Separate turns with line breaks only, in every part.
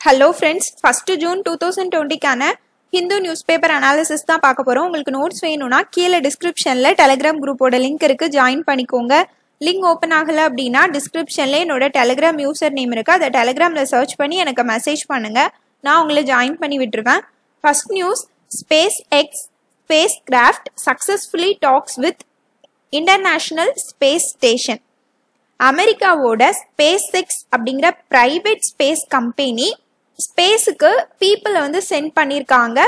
Hello friends first June two thousand டுவெண்ட்டிக்கான Hindu newspaper analysis தான் பார்க்க போகிறோம் உங்களுக்கு நோட்ஸ் வேணும்னா கீழே டிஸ்கிரிப்ஷனில் டெலிகிராம் குரூப்போட லிங்க் இருக்குது ஜாயின் பண்ணிக்கோங்க. லிங்க் ஓப்பன் ஆகலை அப்படின்னா டிஸ்கிரிப்ஷனில் என்னோட டெலிகிராம் யூசர் நேம் இருக்குது அதை டெலிகிராமில் சர்ச் பண்ணி எனக்கு மெசேஜ் பண்ணுங்கள் நான் உங்களை ஜாயின் பண்ணி விட்டுருவேன். First news space X spacecraft successfully docks with international space station அமெரிக்காவோட ஸ்பேஸ் எக்ஸ் அப்படிங்கிற பிரைவேட் ஸ்பேஸ் கம்பெனி ஸ்பேஸுக்கு பீப்புளை வந்து சென்ட் பண்ணியிருக்காங்க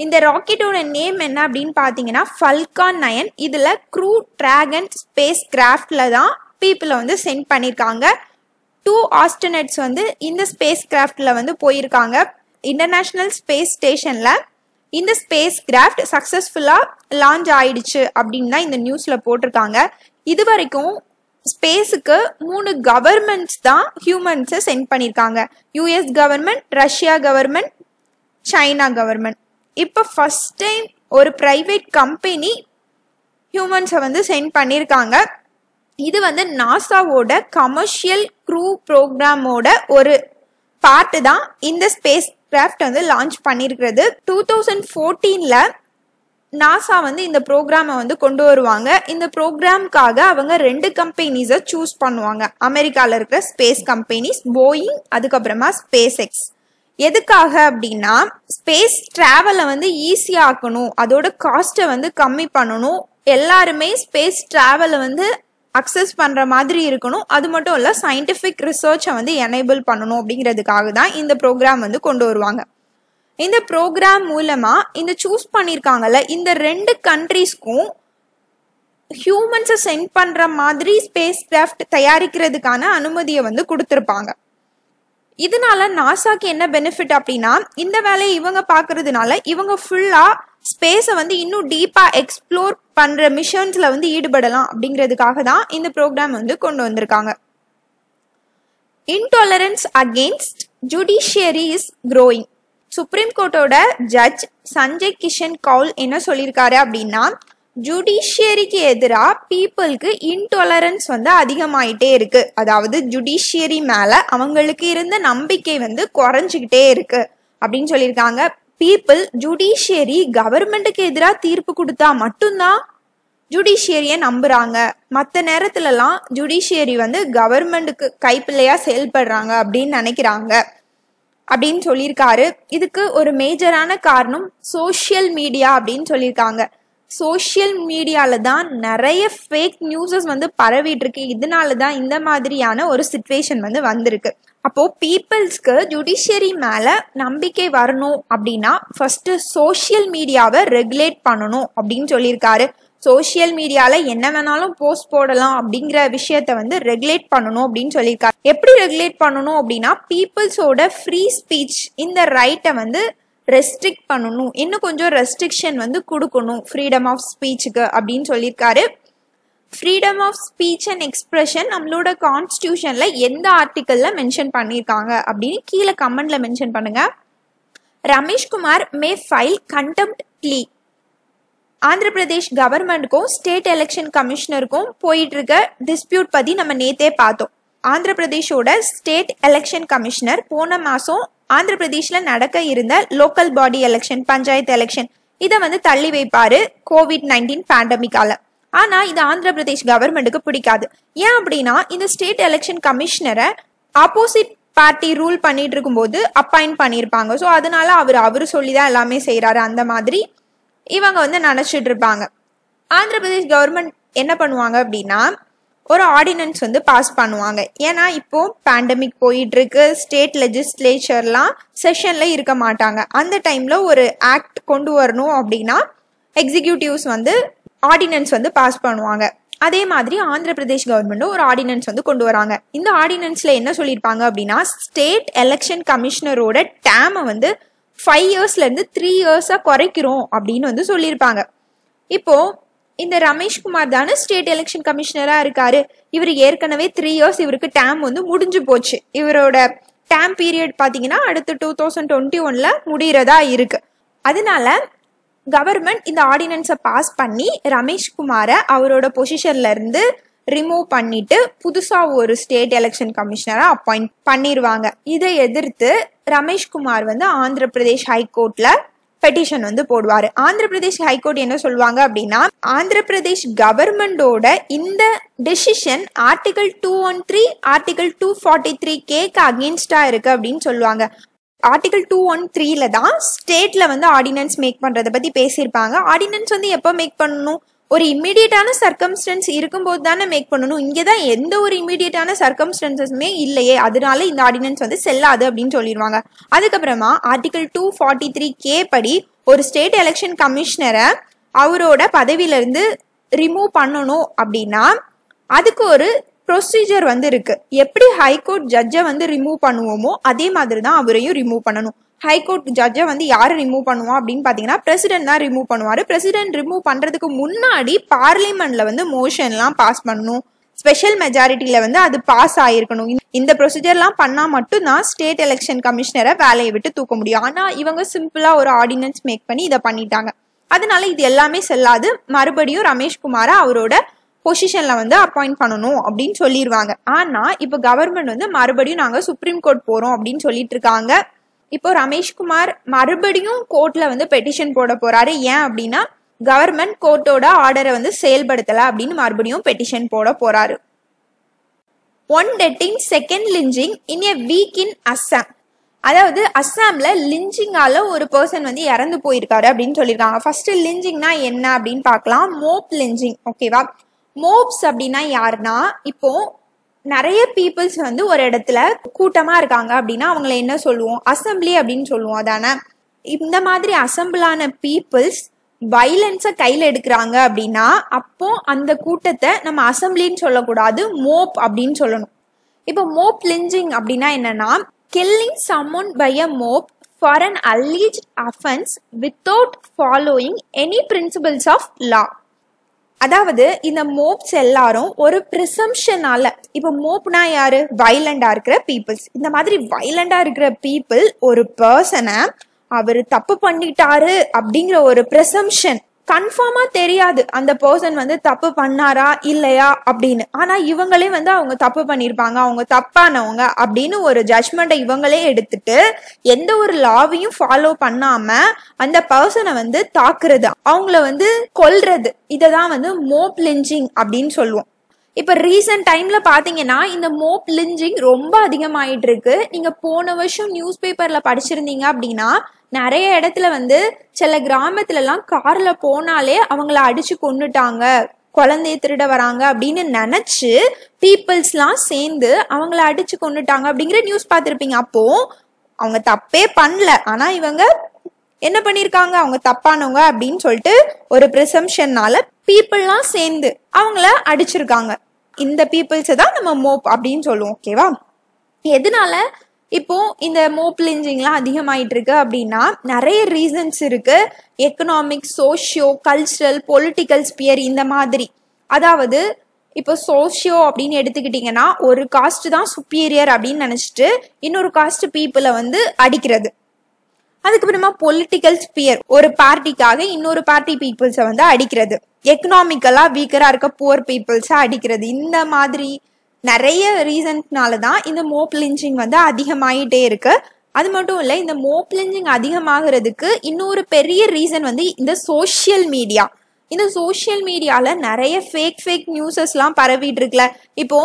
இந்த ராக்கெட்டோட நேம் என்ன அப்படின்னு பார்த்தீங்கன்னா ஃபல்கான் நயன் இதில் க்ரூ டிராகன் ஸ்பேஸ் கிராஃப்டில் தான் பீப்புளை வந்து சென்ட் பண்ணியிருக்காங்க டூ ஆஸ்டனட்ஸ் வந்து இந்த ஸ்பேஸ் கிராஃப்டில் வந்து போயிருக்காங்க. இன்டர்நேஷ்னல் ஸ்பேஸ் ஸ்டேஷனில் இந்த ஸ்பேஸ் கிராஃப்ட் சக்ஸஸ்ஃபுல்லாக லான்ச் ஆயிடுச்சு அப்படின்னு தான் இந்த நியூஸில் போட்டிருக்காங்க. இது வரைக்கும் ஸ்பேஸுக்கு மூணு கவர்மெண்ட்ஸ் தான் ஹியூமன்ஸை சென்ட் பண்ணியிருக்காங்க US government Russia government China government இப்போ ஃபஸ்ட் டைம் ஒரு ப்ரைவேட் கம்பெனி ஹியூமன்ஸை வந்து சென்ட் பண்ணியிருக்காங்க இது வந்து நாசாவோட கமர்ஷியல் க்ரூ ப்ரோக்ராமோட ஒரு பார்ட்டு தான் இந்த ஸ்பேஸ் கிராஃப்ட் வந்து லான்ச் பண்ணியிருக்கிறது டூ தௌசண்ட் ஃபோர்டீனில் நாசா வந்து இந்த ப்ரோக்ராமை வந்து கொண்டு வருவாங்க. இந்த ப்ரோக்ராம்காக அவங்க ரெண்டு கம்பெனிஸை சூஸ் பண்ணுவாங்க. அமெரிக்காவில் இருக்கிற ஸ்பேஸ் கம்பெனிஸ் போயிங் அதுக்கப்புறமா ஸ்பேஸ் எக்ஸ் எதுக்காக அப்படின்னா ஸ்பேஸ் ட்ராவலை வந்து ஈஸியாக்கணும் அதோட காஸ்ட்டை வந்து கம்மி பண்ணணும். எல்லாருமே ஸ்பேஸ் ட்ராவலை வந்து அக்சஸ் பண்ணுற மாதிரி இருக்கணும். அது மட்டும் இல்லை சயின்டிஃபிக் ரிசர்ச்சை வந்து எனேபிள் பண்ணணும் அப்படிங்கிறதுக்காக தான் இந்த ப்ரோக்ராம் வந்து கொண்டு வருவாங்க. இந்த ப்ரோக்ராம் மூலமா இந்த சூஸ் பண்ணியிருக்காங்கல்ல இந்த ரெண்டு கண்ட்ரீஸ்க்கும் ஹியூமன்ஸை சென்ட் பண்ற மாதிரி ஸ்பேஸ் கிராஃப்ட் தயாரிக்கிறதுக்கான அனுமதியை வந்து கொடுத்துருப்பாங்க. இதனால நாசாக்கு என்ன பெனிஃபிட் அப்படின்னா இந்த வேலையை இவங்க பார்க்கறதுனால இவங்க ஃபுல்லா ஸ்பேஸை வந்து இன்னும் டீப்பா எக்ஸ்ப்ளோர் பண்ற மிஷன்ஸ்ல வந்து ஈடுபடலாம் அப்படிங்கிறதுக்காக தான் இந்த ப்ரோக்ராம் வந்து கொண்டு வந்திருக்காங்க. Intolerance against judiciary is growing supreme கோர்ட்டோட judge Sanjay Kishan Kaul என்ன சொல்லியிருக்காரு அப்படின்னா ஜுடிஷியரிக்கு எதிராக பீப்புளுக்கு இன்டாலரன்ஸ் வந்து அதிகமாயிட்டே இருக்கு. அதாவது ஜுடிஷியரி மேல அவங்களுக்கு இருந்த நம்பிக்கை வந்து குறைஞ்சிக்கிட்டே இருக்கு. அப்படின்னு சொல்லியிருக்காங்க பீப்புள் ஜுடிஷியரி கவர்மெண்ட்டுக்கு எதிராக தீர்ப்பு கொடுத்தா மட்டும்தான் ஜுடிஷியரியை நம்புறாங்க. மற்ற நேரத்துலலாம் ஜுடிஷியரி வந்து கவர்மெண்ட்டுக்கு கைப்பிள்ளையா செயல்படுறாங்க அப்படின்னு நினைக்கிறாங்க. அப்படின்னு சொல்லியிருக்காரு. இதுக்கு ஒரு மேஜரான காரணம் சோஷியல் மீடியா அப்படின்னு சொல்லியிருக்காங்க. சோஷியல் மீடியாவில் தான் நிறைய ஃபேக் நியூஸஸ் வந்து பரவிட்டு இருக்கு இதனால தான் இந்த மாதிரியான ஒரு சுச்சுவேஷன் வந்து வந்திருக்கு. அப்போ பீப்புள்ஸ்க்கு ஜுடிஷியரி மேல நம்பிக்கை வரணும் அப்படின்னா ஃபர்ஸ்ட் சோஷியல் மீடியாவை ரெகுலேட் பண்ணணும் அப்படின்னு சொல்லியிருக்காரு. சோஷியல் மீடியால என்ன வேணாலும் போஸ்ட் போடலாம் அப்படிங்கிற விஷயத்த வந்து ரெகுலேட் பண்ணணும் அப்படின்னு சொல்லியிருக்காரு. எப்படி ரெகுலேட் பண்ணணும் அப்படின்னா பீப்புள்ஸோட ஃப்ரீ ஸ்பீச் இந்த ரைட்டை வந்து ரெஸ்ட்ரிக்ட் பண்ணணும். இன்னும் கொஞ்சம் ரெஸ்ட்ரிக்ஷன் வந்து கொடுக்கணும் ஃப்ரீடம் ஆஃப் ஸ்பீச்சுக்கு அப்படின்னு சொல்லியிருக்காரு. Freedom of speech and expression நம்மளோட கான்ஸ்டியூஷன்ல எந்த ஆர்டிக்கல்ல மென்ஷன் பண்ணியிருக்காங்க அப்படின்னு கீழே கமெண்ட்ல மென்ஷன் பண்ணுங்க. Rameshkumar may file contempt plea Andhra Pradesh கவர்மெண்ட்டுக்கும் state election கமிஷனருக்கும் போயிட்டு இருக்க டிஸ்பியூட் பத்தி நம்ம நேத்தே பார்த்தோம். ஆந்திர பிரதேஷோட ஸ்டேட் எலெக்ஷன் கமிஷனர் போன மாசம் ஆந்திர பிரதேஷ்ல நடக்க இருந்த local body election panchayat election இதை வந்து தள்ளி வைப்பாரு கோவிட் நைன்டீன் பேண்டமிக்கால ஆனா இது ஆந்திர பிரதேஷ் கவர்மெண்ட்டுக்கு பிடிக்காது. ஏன் அப்படின்னா இந்த ஸ்டேட் எலெக்ஷன் கமிஷனரை ஆப்போசிட் பார்ட்டி ரூல் பண்ணிட்டு இருக்கும்போது அப்பாயிண்ட் பண்ணியிருப்பாங்க ஸோ அதனால அவர் அவர் சொல்லி தான் எல்லாமே செய்கிறாரு அந்த மாதிரி இவங்க வந்து நினச்சிட்டு இருப்பாங்க ஆந்திர பிரதேஷ் கவர்மெண்ட் என்ன பண்ணுவாங்க அப்படின்னா ஒரு ஆர்டினன்ஸ் வந்து பாஸ் பண்ணுவாங்க. ஏன்னா இப்போ பேண்டமிக் போயிட்டு இருக்கு ஸ்டேட் லெஜிஸ்லேச்சர்லாம் செஷன்ல இருக்க மாட்டாங்க. அந்த டைம்ல ஒரு ஆக்ட் கொண்டு வரணும் அப்படின்னா எக்ஸிக்யூட்டிவ்ஸ் வந்து ஆர்டினன்ஸ் வந்து பாஸ் பண்ணுவாங்க. அதே மாதிரி ஆந்திர பிரதேஷ் கவர்மெண்ட்டும் ஒரு ஆர்டினன்ஸ் வந்து கொண்டு வராங்க. இந்த ஆர்டினன்ஸ்ல என்ன சொல்லியிருப்பாங்க அப்படின்னா ஸ்டேட் எலெக்ஷன் கமிஷனரோட டேமை வந்து ஃபைவ் இயர்ஸ்ல இருந்து த்ரீ இயர்ஸா குறைக்கிறோம் அப்படின்னு வந்து சொல்லியிருப்பாங்க. இப்போ இந்த ரமேஷ்குமார் தானே ஸ்டேட் எலெக்ஷன் கமிஷனரா இருக்காரு. இவர் ஏற்கனவே த்ரீ இயர்ஸ் இவருக்கு டேம் வந்து முடிஞ்சு போச்சு. இவரோட டேம் பீரியட் பாத்தீங்கன்னா அடுத்து டூ தௌசண்ட் டுவெண்ட்டி ஒன்ல முடியறதா இருக்கு. அதனால கவர்மெண்ட் இந்த ஆர்டினன்ஸை பாஸ் பண்ணி ரமேஷ்குமாரை அவரோட பொசிஷன்ல இருந்து ரிமூவ் பண்ணிட்டு புதுசா ஒரு ஸ்டேட் எலெக்ஷன் கமிஷனரை அப்பாயிண்ட் பண்ணிடுவாங்க இதை எதிர்த்து ரமேஷ்குமார் வந்து ஆந்திர பிரதேஷ் ஹைகோர்ட்ல பெட்டிஷன் வந்து போடுவாரு. ஆந்திர பிரதேஷ் ஹைகோர்ட் என்ன சொல்லுவாங்க அப்படின்னா ஆந்திர பிரதேஷ் கவர்மெண்டோட இந்த decision article two one three article two forty three கேக்கு அகேன்ஸ்டா இருக்கு அப்படின்னு சொல்லுவாங்க. ஆர்டிகல் டூ ஒன் த்ரீல தான் ஸ்டேட்ல வந்து ஆர்டினன்ஸ் மேக் பண்றதை பத்தி பேசியிருப்பாங்க. ஆர்டினன்ஸ் வந்து எப்போ மேக் பண்ணணும்? ஒரு இம்மிடியட்டான சர்க்கம்ஸ்டன்ஸ் இருக்கும்போது தானே மேக் பண்ணணும். இங்கே தான் எந்த ஒரு இம்மிடியட்டான சர்க்கம்ஸ்டன்சஸுமே இல்லையே. அதனால இந்த ஆர்டினன்ஸ் வந்து செல்லாது அப்படின்னு சொல்லிடுவாங்க அதுக்கப்புறமா article two forty three K படி ஒரு ஸ்டேட் எலெக்ஷன் கமிஷனரை அவரோட பதவியிலிருந்து ரிமூவ் பண்ணணும் அப்படின்னா அதுக்கு ஒரு ப்ரொசீஜர் வந்து இருக்கு. எப்படி ஹைகோர்ட் ஜட்ஜை வந்து ரிமூவ் பண்ணுவோமோ அதே மாதிரி தான் அவரையும் ரிமூவ் பண்ணணும். ஹைகோர்ட் ஜட்ஜை வந்து யார் ரிமூவ் பண்ணுவோம் அப்படின்னு பார்த்தீங்கன்னா பிரசிடென்ட் தான் ரிமூவ் பண்ணுவார். பிரசிடென்ட் ரிமூவ் பண்ணுறதுக்கு முன்னாடி பார்லிமெண்ட்ல வந்து மோஷன்லாம் பாஸ் பண்ணணும். ஸ்பெஷல் மெஜாரிட்டியில வந்து அது பாஸ் ஆயிருக்கணும். இந்த ப்ரொசீஜர்லாம் பண்ணால் மட்டும்தான் ஸ்டேட் எலெக்ஷன் கமிஷனரை வேலையை விட்டு தூக்க முடியும். ஆனால் இவங்க சிம்பிளாக ஒரு ஆர்டினன்ஸ் மேக் பண்ணி இதை பண்ணிட்டாங்க. அதனால இது எல்லாமே செல்லாது. மறுபடியும் ரமேஷ்குமாரை அவரோட பொசிஷன்ல வந்து அப்பாயிண்ட் பண்ணணும் அப்படின்னு சொல்லிடுவாங்க ஆனா இப்போ கவர்மெண்ட் வந்து மறுபடியும் நாங்க சுப்ரீம் கோர்ட் போறோம் அப்படின்னு சொல்லிட்டு இருக்காங்க. இப்போ ரமேஷ்குமார் மறுபடியும் கோர்ட்ல வந்து பெட்டிஷன் போட போறாரு. ஏன் அப்படின்னா கவர்மெண்ட் கோர்ட்டோட ஆர்டரை வந்து செயல்படுத்தல அப்படின்னு மறுபடியும் பெட்டிஷன் போட போறாரு. One dead in second lynching in a week in Assam அதாவது அஸ்ஸாம்ல லிஞ்சிங்கால ஒரு பர்சன் வந்து இறந்து போயிருக்காரு அப்படின்னு சொல்லியிருக்காங்க. ஃபர்ஸ்ட் லிஞ்சிங்னா என்ன அப்படின்னு பார்க்கலாம். மோப் லிஞ்சிங் ஓகேவா மோப்ஸ் அப்படின்னா யாருன்னா இப்போ நிறைய பீப்புள்ஸ் வந்து ஒரு இடத்துல கூட்டமா இருக்காங்க அப்படின்னா அவங்கள என்ன சொல்லுவோம்? அசம்பிளி அப்படின்னு சொல்லுவோம் அதானே? இந்த மாதிரி அசம்பிளான பீப்புள்ஸ் வைலன்ஸை கையில் எடுக்கிறாங்க அப்படின்னா அப்போ அந்த கூட்டத்தை நம்ம அசம்பிளின்னு சொல்லக்கூடாது மோப் அப்படின்னு சொல்லணும். இப்போ மோப் லிஞ்சிங் அப்படின்னா என்னன்னா killing summon by a mob for an alleged offence without following any principles of law அதாவது இந்த மோப்ஸ் எல்லாரும் ஒரு ப்ரிசம்ஷனால இப்போ மோப்னா யாரு? வைலண்டா இருக்கிற பீப்புள்ஸ் இந்த மாதிரி வைலண்டா இருக்கிற பீப்புள் ஒரு பர்சனை அவர் தப்பு பண்ணிட்டாரு அப்படிங்கிற ஒரு ப்ரிசம்ஷன் கன்ஃபார்மா தெரியாது. அந்த பர்சன் வந்து தப்பு பண்ணாரா இல்லையா அப்படின்னு. ஆனா இவங்களே வந்து அவங்க தப்பு பண்ணிருப்பாங்க அவங்க தப்பானவங்க அப்படின்னு ஒரு ஜட்மெண்ட்டை இவங்களே எடுத்துட்டு எந்த ஒரு லாவையும் ஃபாலோ பண்ணாம அந்த பர்சனை வந்து தாக்குறது அவங்கள வந்து கொல்றது. இதை தான் வந்து மோப் லிஞ்சிங் அப்படின்னு சொல்லுவோம். இப்போ ரீசன்ட் டைம்ல பாத்தீங்கன்னா இந்த மோப் லிஞ்சிங் ரொம்ப அதிகமாயிட்டு இருக்கு நீங்க போன வருஷம் நியூஸ் பேப்பர்ல படிச்சிருந்தீங்க அப்படின்னா நிறைய இடத்துல வந்து சில கிராமத்துல எல்லாம் கார்ல போனாலே அவங்கள அடிச்சு கொண்டுட்டாங்க குழந்தைய திருட வராங்க அப்படின்னு நினைச்சு பீப்புள்ஸ்லாம் சேர்ந்து அவங்கள அடிச்சு கொண்டுட்டாங்க அப்படிங்கிற நியூஸ் பார்த்துருப்பீங்க. அப்போ அவங்க தப்பே பண்ணல. ஆனா இவங்க என்ன பண்ணிருக்காங்க? அவங்க தப்பானவங்க அப்படின்னு சொல்லிட்டு ஒரு ப்ரிசம்ஷன்னால பீப்புள்லாம் சேர்ந்து அவங்கள அடிச்சிருக்காங்க. இந்த பீப்புள்ஸை தான் நம்ம மோப் அப்படின்னு சொல்லுவோம் ஓகேவா எதனால இப்போ இந்த மோப் லிஞ்சிங்லாம் அதிகமாயிட்டு இருக்கு அப்படின்னா நிறைய ரீசன்ஸ் இருக்கு. Economic socio cultural political sphere இந்த மாதிரி. அதாவது இப்போ சோஷியோ அப்படின்னு எடுத்துக்கிட்டிங்கன்னா ஒரு காஸ்ட் தான் சுப்பீரியர் அப்படின்னு நினச்சிட்டு இன்னொரு காஸ்ட் பீப்புளை வந்து அடிக்கிறது. அதுக்கப்புறமா பொலிட்டிக்கல் ஸ்பியர் ஒரு பார்ட்டிக்காக இன்னொரு பார்ட்டி பீப்புள்ஸை வந்து அடிக்கிறது. எக்கனாமிக்கலா வீக்கரா இருக்க புவர் பீப்புள்ஸை அடிக்கிறது. இந்த மாதிரி நிறைய ரீசன்ஸ்னால தான் இந்த மோப் லிஞ்சிங் வந்து அதிகமாயிட்டே இருக்கு. அது மட்டும் இல்லை இந்த மோப் லிஞ்சிங் அதிகமாகிறதுக்கு இன்னொரு பெரிய ரீசன் வந்து இந்த சோஷியல் மீடியா இந்த சோஷியல் மீடியால நிறைய ஃபேக் ஃபேக் நியூஸஸ்லாம் பரவிட்டு இருக்குல்ல. இப்போ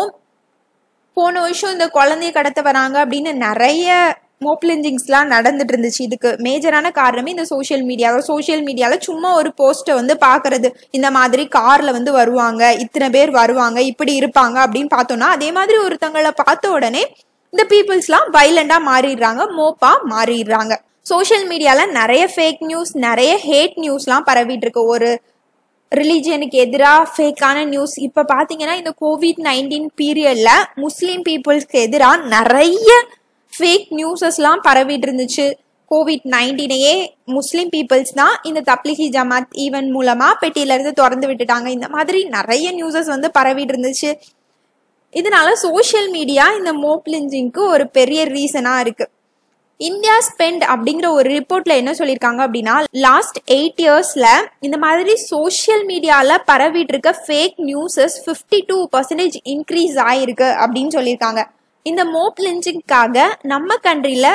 போன வருஷம் இந்த குழந்தைய கடத்த வராங்க அப்படின்னு நிறைய மோப்லிஞ்சிங்ஸ்லாம் நடந்துட்டு இருந்துச்சு. இதுக்கு மேஜரான காரணமே இந்த சோஷியல் மீடியா சோஷியல் மீடியாவில் சும்மா ஒரு போஸ்ட்டை வந்து பார்க்கறது இந்த மாதிரி காரில் வந்து வருவாங்க. இத்தனை பேர் வருவாங்க. இப்படி இருப்பாங்க அப்படின்னு பார்த்தோம்னா அதே மாதிரி ஒருத்தங்களை பார்த்த உடனே இந்த பீப்புள்ஸ்லாம் வைலண்டாக மாறிடுறாங்க. மோப்பாக மாறிடுறாங்க. சோஷியல் மீடியாவில் நிறைய ஃபேக் நியூஸ் நிறைய ஹேட் நியூஸ்லாம் பரவிட்டு இருக்கு. ஒரு ரிலீஜியனுக்கு எதிராக ஃபேக்கான நியூஸ் இப்போ பார்த்தீங்கன்னா இந்த கோவிட் நைன்டீன் பீரியடில் முஸ்லீம் பீப்புள்ஸ்க்கு எதிராக நிறைய ஃபேக் நியூஸஸ்லாம் பரவிட்டு இருந்துச்சு. கோவிட் நைன்டீனையே முஸ்லீம் பீப்புள்ஸ் தான் இந்த தப்லிகி ஜமாத் ஈவென்ட் மூலமாக பெட்டியிலேருந்து திறந்து விட்டுட்டாங்க. இந்த மாதிரி நிறைய நியூஸஸ் வந்து பரவிட்டு இருந்துச்சு. இதனால சோஷியல் மீடியா இந்த மோப்லிஞ்சிங்க்கு ஒரு பெரிய ரீசனாக இருக்குது இந்தியா ஸ்பெண்ட் அப்படிங்கிற ஒரு ரிப்போர்ட்ல என்ன சொல்லியிருக்காங்க அப்படின்னா லாஸ்ட் எயிட் இயர்ஸ்ல இந்த மாதிரி சோஷியல் மீடியால பரவிட்டு இருக்க fake newses fifty two percentage increase ஆயிருக்கு அப்படின்னு சொல்லியிருக்காங்க. இந்த மோப் லிஞ்சிங்காக நம்ம கண்ட்ரில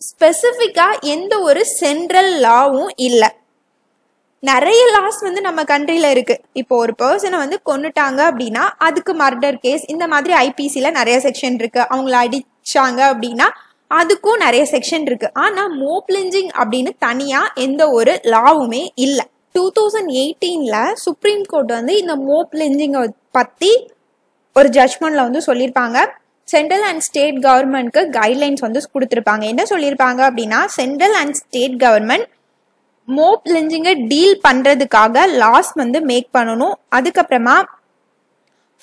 ஸ்பெசிஃபிக்கா எந்த ஒரு சென்ட்ரல் லாவும் இல்லை. நிறைய லாஸ் வந்து நம்ம கண்ட்ரில இருக்கு. இப்போ ஒரு பர்சனை வந்து கொண்டுட்டாங்க அப்படின்னா அதுக்கு மர்டர் கேஸ் இந்த மாதிரி ஐபிசியில் நிறைய செக்ஷன் இருக்கு. அவங்கள அடிச்சாங்க அப்படின்னா அதுக்கும் நிறைய செக்ஷன் இருக்கு. ஆனா மோப்லிஞ்சிங் அப்படின்னு தனியா எந்த ஒரு லாவுமே இல்லை. டூ தௌசண்ட் எயிட்டீன்ல சுப்ரீம் கோர்ட் வந்து இந்த மோப்லிஞ்சிங்கை பத்தி ஒரு ஜட்மெண்ட்ல வந்து சொல்லியிருப்பாங்க. சென்ட்ரல் அண்ட் ஸ்டேட் கவர்மெண்ட்க்கு கைட்லைன்ஸ் வந்து கொடுத்துருப்பாங்க. என்ன சொல்லியிருப்பாங்க அப்படின்னா central and state government mob லிஞ்சிங்கை deal பண்ணுறதுக்காக லாஸ் வந்து மேக் பண்ணணும். அதுக்கப்புறமா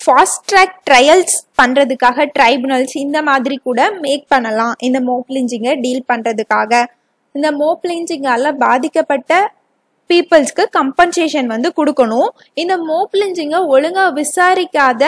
ஃபாஸ்ட் ட்ராக் ட்ரையல்ஸ் பண்ணுறதுக்காக ட்ரைபுனல்ஸ் இந்த மாதிரி கூட மேக் பண்ணலாம். இந்த மோப் லிஞ்சிங்கை டீல் பண்ணுறதுக்காக இந்த மோப் லிஞ்சிங்கால பாதிக்கப்பட்ட பீப்புள்ஸ்க்கு கம்பன்சேஷன் வந்து கொடுக்கணும். இந்த மோப் லிஞ்சிங்கை ஒழுங்காக விசாரிக்காத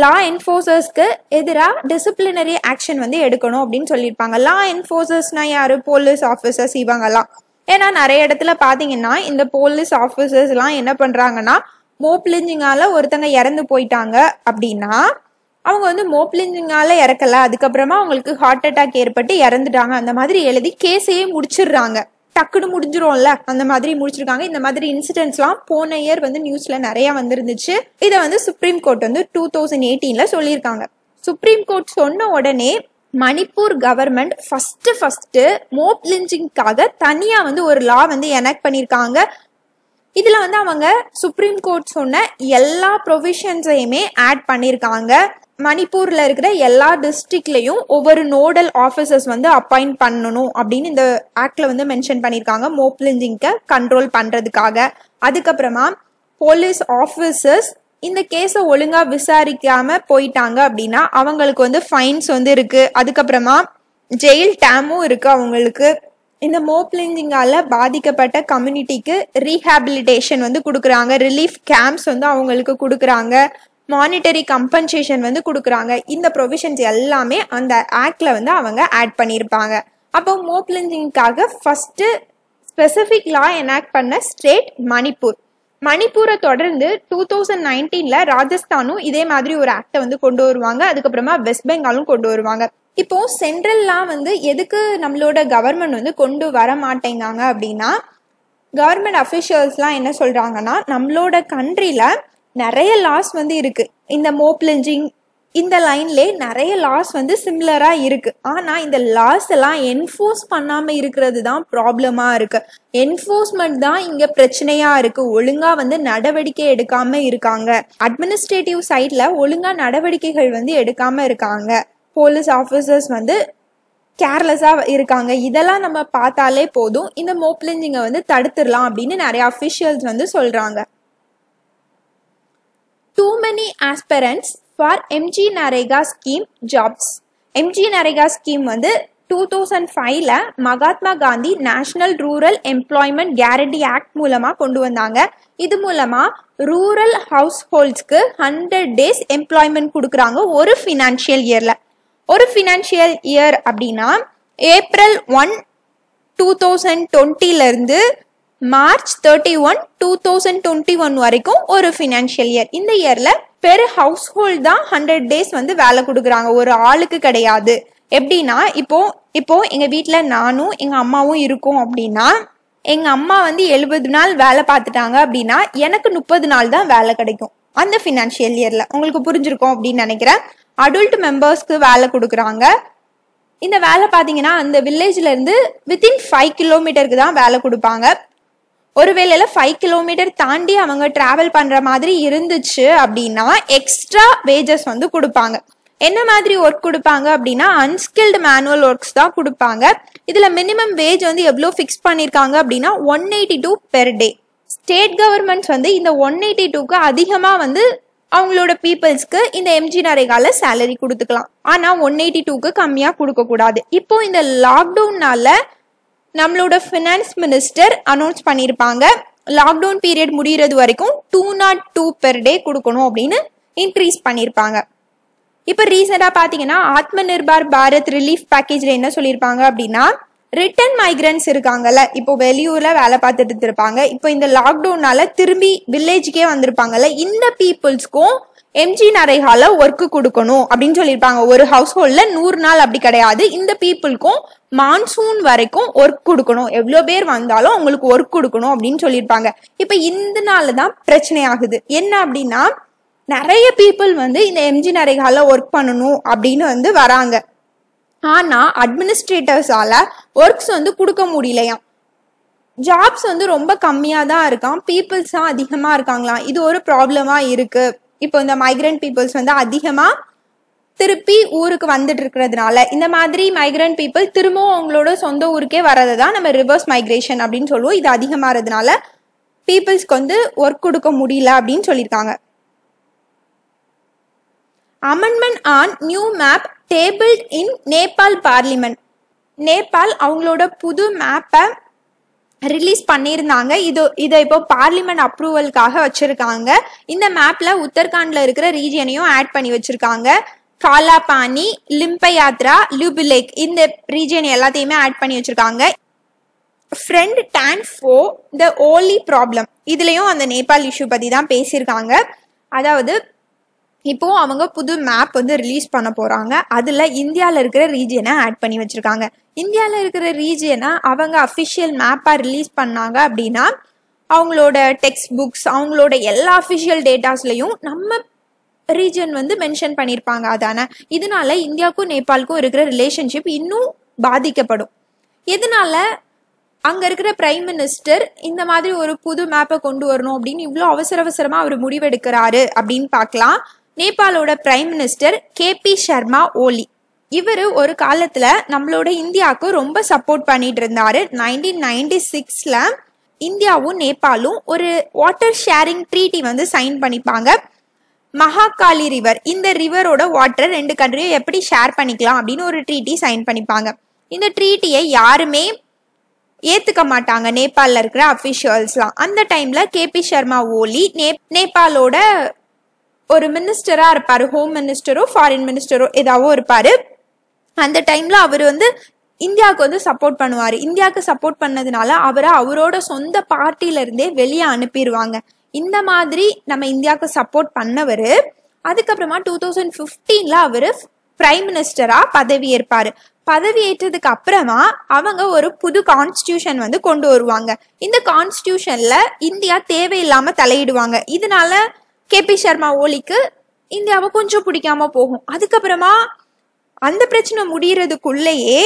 லா என்ஃபோர்சர்ஸ்க்கு எதிராக டிசிப்ளினரி ஆக்ஷன் வந்து எடுக்கணும் அப்படின்னு சொல்லியிருப்பாங்க. லா என்ஃபோர்சர்ஸ்னா யாரு? போலீஸ் ஆஃபீஸர்ஸ் இவங்கெல்லாம். ஏன்னா நிறைய இடத்துல பாத்தீங்கன்னா இந்த போலீஸ் ஆஃபீஸர்ஸ்லாம் என்ன பண்றாங்கன்னா மோப்லிஞ்சிங்கால ஒருத்தங்க இறந்து போயிட்டாங்க அப்படின்னா அவங்க வந்து மோப்லிஞ்சிங்கால இறக்கல. அதுக்கப்புறமா அவங்களுக்கு ஹார்ட் அட்டாக் ஏற்பட்டு இறந்துட்டாங்க. அந்த மாதிரி எழுதி கேஸையே முடிச்சிடுறாங்க. டக்குன்னு முடிஞ்சிரும்ல. அந்த மாதிரி முடிச்சிருக்காங்க. இந்த மாதிரி இன்சிடென்ட்ஸ்லாம் போன இயர் வந்து நியூஸ்ல நிறைய வந்திருந்துச்சு. இதை வந்து சுப்ரீம் கோர்ட் வந்து டூ தௌசண்ட் எயிட்டீன்ல சொல்லியிருக்காங்க. சுப்ரீம் கோர்ட் சொன்ன உடனே Manipur government first first mob லிஞ்சிங்காக தனியா வந்து ஒரு லா வந்து எனக்ட் பண்ணியிருக்காங்க. இதுல வந்து அவங்க சுப்ரீம் கோர்ட் சொன்ன எல்லா ப்ரொவிஷன்ஸையுமே ஆட் பண்ணியிருக்காங்க. மணிப்பூரில் இருக்கிற எல்லா டிஸ்ட்ரிக்ட்லேயும் ஒவ்வொரு நோடல் ஆஃபீஸர்ஸ் வந்து அப்பாயிண்ட் பண்ணணும் அப்படின்னு இந்த ஆக்டில் வந்து மென்ஷன் பண்ணியிருக்காங்க. மோப் கண்ட்ரோல் பண்ணுறதுக்காக அதுக்கப்புறமா போலீஸ் ஆஃபீஸர்ஸ் இந்த கேஸை ஒழுங்காக விசாரிக்காம போயிட்டாங்க அப்படின்னா அவங்களுக்கு வந்து ஃபைன்ஸ் வந்து இருக்குது அதுக்கப்புறமா ஜெயில் டேமும் இருக்குது அவங்களுக்கு. இந்த மோப்லிஞ்சிங்கால பாதிக்கப்பட்ட கம்யூனிட்டிக்கு ரீஹாபிலிட்டேஷன் வந்து கொடுக்குறாங்க. ரிலீஃப் கேம்ப்ஸ் வந்து அவங்களுக்கு கொடுக்குறாங்க. மானிட்டரி கம்பன்சேஷன் வந்து கொடுக்குறாங்க. இந்த ப்ரொவிஷன்ஸ் எல்லாமே அந்த ஆக்டில் வந்து அவங்க ஆட் பண்ணியிருப்பாங்க அப்போ மோப்லிஞ்சிங்காக ஃபஸ்ட்டு ஸ்பெசிஃபிக் லா எனாக்ட் பண்ண ஸ்டேட் மணிப்பூர். மணிப்பூரை தொடர்ந்து டூ தௌசண்ட் நைன்டீன்ல ராஜஸ்தானும் இதே மாதிரி ஒரு ஆக்டை வந்து கொண்டு வருவாங்க. அதுக்கப்புறமா வெஸ்ட் பெங்காலும் கொண்டு வருவாங்க. இப்போ சென்ட்ரல்லாம் வந்து எதுக்கு நம்மளோட கவர்மெண்ட் வந்து கொண்டு வர மாட்டேங்காங்க அப்படின்னா கவர்மெண்ட் அஃபிஷியல்ஸ்லாம் என்ன சொல்றாங்கன்னா நம்மளோட கண்ட்ரியில் நிறைய லாஸ் வந்து இருக்கு. இந்த மோப்ளிஞ்சிங் இந்த லைன்லே நிறைய லாஸ் வந்து சிம்லராக இருக்கு. ஆனா இந்த லாஸ் எல்லாம் என்ஃபோர்ஸ் பண்ணாம இருக்கிறது தான் ப்ராப்ளமா இருக்கு. என்ஃபோர்ஸ்மெண்ட் தான் இங்க பிரச்சனையா இருக்கு. ஒழுங்கா வந்து நடவடிக்கை எடுக்காம இருக்காங்க. அட்மினிஸ்ட்ரேட்டிவ் சைட்ல ஒழுங்கா நடவடிக்கைகள் வந்து எடுக்காம இருக்காங்க. போலீஸ் ஆஃபீஸர்ஸ் வந்து கேர்லெஸ்ஸாக இருக்காங்க. இதெல்லாம் நம்ம பார்த்தாலே போதும். இந்த மோப்ளிஞ்சிங்கை வந்து தடுத்துடலாம் அப்படின்னு நிறைய அஃபிஷியல்ஸ் வந்து சொல்கிறாங்க too many aspirants for MG NREGA scheme jobs MG NREGA scheme வந்து டூ தௌசண்ட் ஃபைவ்ல Mahatma Gandhi national rural employment guarantee act மூலமா கொண்டு வந்தாங்க. இது மூலமா ரூரல் ஹவுஸ் ஹோல்ட்ஸ்க்கு ஹண்ட்ரட் டேஸ் எம்ப்ளாய்மெண்ட் கொடுக்குறாங்க ஒரு ஃபினான்ஷியல் இயர்ல ஒரு ஃபினான்ஷியல் இயர் அப்படின்னா April one two thousand டுவெண்ட்டிலேருந்து March thirty one two thousand twenty one வரைக்கும் ஒரு ஃபினான்ஷியல் இயர் இந்த இயர்ல பெரு ஹவுஸ் ஹோல்ட் தான் ஹண்ட்ரட் டேஸ் வந்து வேலை கொடுக்குறாங்க. ஒரு ஆளுக்கு கிடையாது. எப்படின்னா இப்போ இப்போ எங்க வீட்டில் நானும் எங்க அம்மாவும் இருக்கோம் அப்படின்னா எங்க அம்மா வந்து எழுபது நாள் வேலை பார்த்துட்டாங்க அப்படின்னா எனக்கு முப்பது நாள் தான் வேலை கிடைக்கும். அந்த ஃபினான்ஷியல் இயர்ல உங்களுக்கு புரிஞ்சிருக்கும் அப்படின்னு நினைக்கிறேன். அடல்ட் மெம்பர்ஸ்க்கு வேலை கொடுக்குறாங்க. இந்த வேலை பார்த்தீங்கன்னா அந்த வில்லேஜ்ல இருந்து வித்தின் ஃபைவ் கிலோமீட்டருக்கு தான் வேலை கொடுப்பாங்க. ஒருவேளை ஃபைவ் கிலோமீட்டர் தாண்டி அவங்க டிராவல் பண்ற மாதிரி இருந்துச்சு அப்படின்னா எக்ஸ்ட்ரா வேஜஸ் வந்து கொடுப்பாங்க. என்ன மாதிரி ஒர்க் கொடுப்பாங்க அப்படின்னா அன்ஸ்கில்டு மேனுவல் ஒர்க்ஸ் தான் கொடுப்பாங்க. இதுல மினிமம் வேஜ் வந்து எவ்வளோ ஃபிக்ஸ் பண்ணியிருக்காங்க அப்படின்னா one eighty two per day state governments வந்து இந்த ஒன் எயிட்டி டூக்கு அதிகமாக வந்து அவங்களோட பீப்புள்ஸ்க்கு இந்த எம்ஜி நரேகால சேலரி கொடுத்துக்கலாம். ஆனா ஒன் எயிட்டி டூக்கு கம்மியா கொடுக்க கூடாது இப்போ இந்த லாக்டவுன்னால நம்மளோட ஃபினான்ஸ் மினிஸ்டர் அனௌன்ஸ் பண்ணியிருப்பாங்க லாக்டவுன் பீரியட் முடிகிறது வரைக்கும் two naught two per day கொடுக்கணும் அப்படின்னு இன்க்ரீஸ் பண்ணியிருப்பாங்க இப்போ ரீசெண்டாக பார்த்தீங்கன்னா ஆத்ம நிர்பார் பாரத் ரிலீஃப் பேக்கேஜில் என்ன சொல்லியிருப்பாங்க அப்படின்னா ரிட்டன் மைக்ரன்ஸ் இருக்காங்கல்ல இப்போ வெளியூர்ல வேலை பார்த்துட்டு இருப்பாங்க இப்போ இந்த லாக்டவுனால திரும்பி வில்லேஜுக்கே வந்திருப்பாங்கல்ல இந்த பீப்புள்ஸ்க்கும் எம்ஜி நரேகால ஒர்க்கு கொடுக்கணும் அப்படின்னு சொல்லியிருப்பாங்க. ஒரு ஹவுஸ் ஹோல்ட்ல நூறு நாள் அப்படி கிடையாது. இந்த பீப்புளுக்கும் மான்சூன் வரைக்கும் ஒர்க் கொடுக்கணும். எவ்வளோ பேர் வந்தாலும் அவங்களுக்கு ஒர்க் கொடுக்கணும் அப்படின்னு சொல்லியிருப்பாங்க. இப்போ இந்த நாள் தான் பிரச்சனை ஆகுது. என்ன அப்படின்னா நிறைய பீப்புள் வந்து இந்த எம்ஜி நரேகால ஒர்க் பண்ணணும் அப்படின்னு வந்து வராங்க. ஆனா அட்மினிஸ்ட்ரேட்டர்ஸால ஒர்க்ஸ் வந்து கொடுக்க முடியலையாம். ஜாப்ஸ் வந்து ரொம்ப கம்மியாக தான் இருக்கான் பீப்புள்ஸ் தான் அதிகமாக இருக்காங்களாம். இது ஒரு ப்ராப்ளமாக இருக்குது இப்போ இந்த மைக்ரண்ட் பீப்புள்ஸ் வந்து அதிகமாக திருப்பி ஊருக்கு வந்துட்டு இருக்கிறதுனால இந்த மாதிரி மைக்ரண்ட் பீப்புள் திரும்பவும் அவங்களோட சொந்த ஊருக்கே வரதை தான் நம்ம ரிவர்ஸ் மைக்ரேஷன் அப்படின்னு சொல்லுவோம். இது அதிகமாகிறதுனால பீப்புள்ஸ்க்கு வந்து ஒர்க் கொடுக்க முடியல அப்படின்னு சொல்லியிருக்காங்க. Amendment on new map table in Nepal parliament Nepal அவங்களோட புது மேப்பை ரிலீஸ் பண்ணியிருந்தாங்க. இது இதை இப்போ பார்லிமெண்ட் அப்ரூவலுக்காக வச்சிருக்காங்க. இந்த மேப்ல உத்தரகாண்ட்ல இருக்கிற ரீஜியனையும் ஆட் பண்ணி வச்சிருக்காங்க. காலாபானி லிம்பயாத்ரா லுபிலேக் இந்த ரீஜியன் எல்லாத்தையுமே ஆட் பண்ணி வச்சிருக்காங்க. ஃப்ரெண்ட் டேன் ஃபோ த ஓலி ப்ராப்ளம் இதுலேயும் அந்த நேபாள் இஷ்யூ பற்றி தான் பேசியிருக்காங்க. அதாவது இப்போ அவங்க புது மேப் வந்து ரிலீஸ் பண்ண போறாங்க. அதுல இந்தியாவில் இருக்கிற ரீஜியனை ஆட் பண்ணி வச்சிருக்காங்க. இந்தியாவில் இருக்கிற ரீஜியனை அவங்க அஃபிஷியல் மேப்பா ரிலீஸ் பண்ணாங்க அப்படின்னா அவங்களோட டெக்ஸ்ட் புக்ஸ் அவங்களோட எல்லா அஃபிஷியல் டேட்டாஸ்லையும் நம்ம ரீஜன் வந்து மென்ஷன் பண்ணியிருப்பாங்க அதானே. இதனால இந்தியாவுக்கும் நேபாளுக்கும் இருக்கிற ரிலேஷன்ஷிப் இன்னும் பாதிக்கப்படும். எதனால அங்க இருக்கிற பிரைம் மினிஸ்டர் இந்த மாதிரி ஒரு புது மேப்பை கொண்டு வரணும் அப்படின்னு இவ்வளோ அவசர அவசரமா அவர் முடிவெடுக்கிறாரு அப்படின்னு பார்க்கலாம். நேபாளோட prime minister K P Sharma Oli இவர் ஒரு காலத்தில் நம்மளோட இந்தியாவுக்கு ரொம்ப சப்போர்ட் பண்ணிட்டு இருந்தாரு. நைன்டீன் நைன்டி சிக்ஸில் இந்தியாவும் நேபாளும் ஒரு வாட்டர் ஷேரிங் ட்ரீட்டி வந்து சைன் பண்ணிப்பாங்க. மகாகாளி ரிவர் இந்த ரிவரோட வாட்டர் ரெண்டு கண்ட்ரியும் எப்படி ஷேர் பண்ணிக்கலாம் அப்படின்னு ஒரு ட்ரீட்டி சைன் பண்ணிப்பாங்க. இந்த ட்ரீட்டியை யாருமே ஏத்துக்க மாட்டாங்க. நேபாளில் இருக்கிற அஃபிஷியல்ஸ்லாம் அந்த டைம்ல கேபி சர்மா ஓலி நே நேபாளோட ஒரு மினிஸ்டரா இருப்பாரு ஹோம் மினிஸ்டரோ ஃபாரின் மினிஸ்டரோ ஏதாவோ இருப்பாரு. அந்த டைம்ல அவர் வந்து இந்தியாவுக்கு வந்து சப்போர்ட் பண்ணுவாரு. இந்தியாவுக்கு சப்போர்ட் பண்ணதுனால அவரை அவரோட சொந்த பார்ட்டில இருந்தே வெளியே அனுப்பிடுவாங்க இந்த மாதிரி நம்ம இந்தியாவுக்கு சப்போர்ட் பண்ணவர் அதுக்கப்புறமா டூ தௌசண்ட் ஃபிஃப்டீன்ல அவரு பிரைம் மினிஸ்டரா பதவி ஏற்பாரு. பதவி ஏற்றதுக்கு அப்புறமா அவங்க ஒரு புது கான்ஸ்டியூஷன் வந்து கொண்டு வருவாங்க. இந்த கான்ஸ்டியூஷன்ல இந்தியா தேவையில்லாம தலையிடுவாங்க. இதனால கே பி சர்மா ஓலிக்கு இந்தியாவை கொஞ்சம் பிடிக்காம போகும். அதுக்கப்புறமா அந்த பிரச்சனை முடிகிறதுக்குள்ளேயே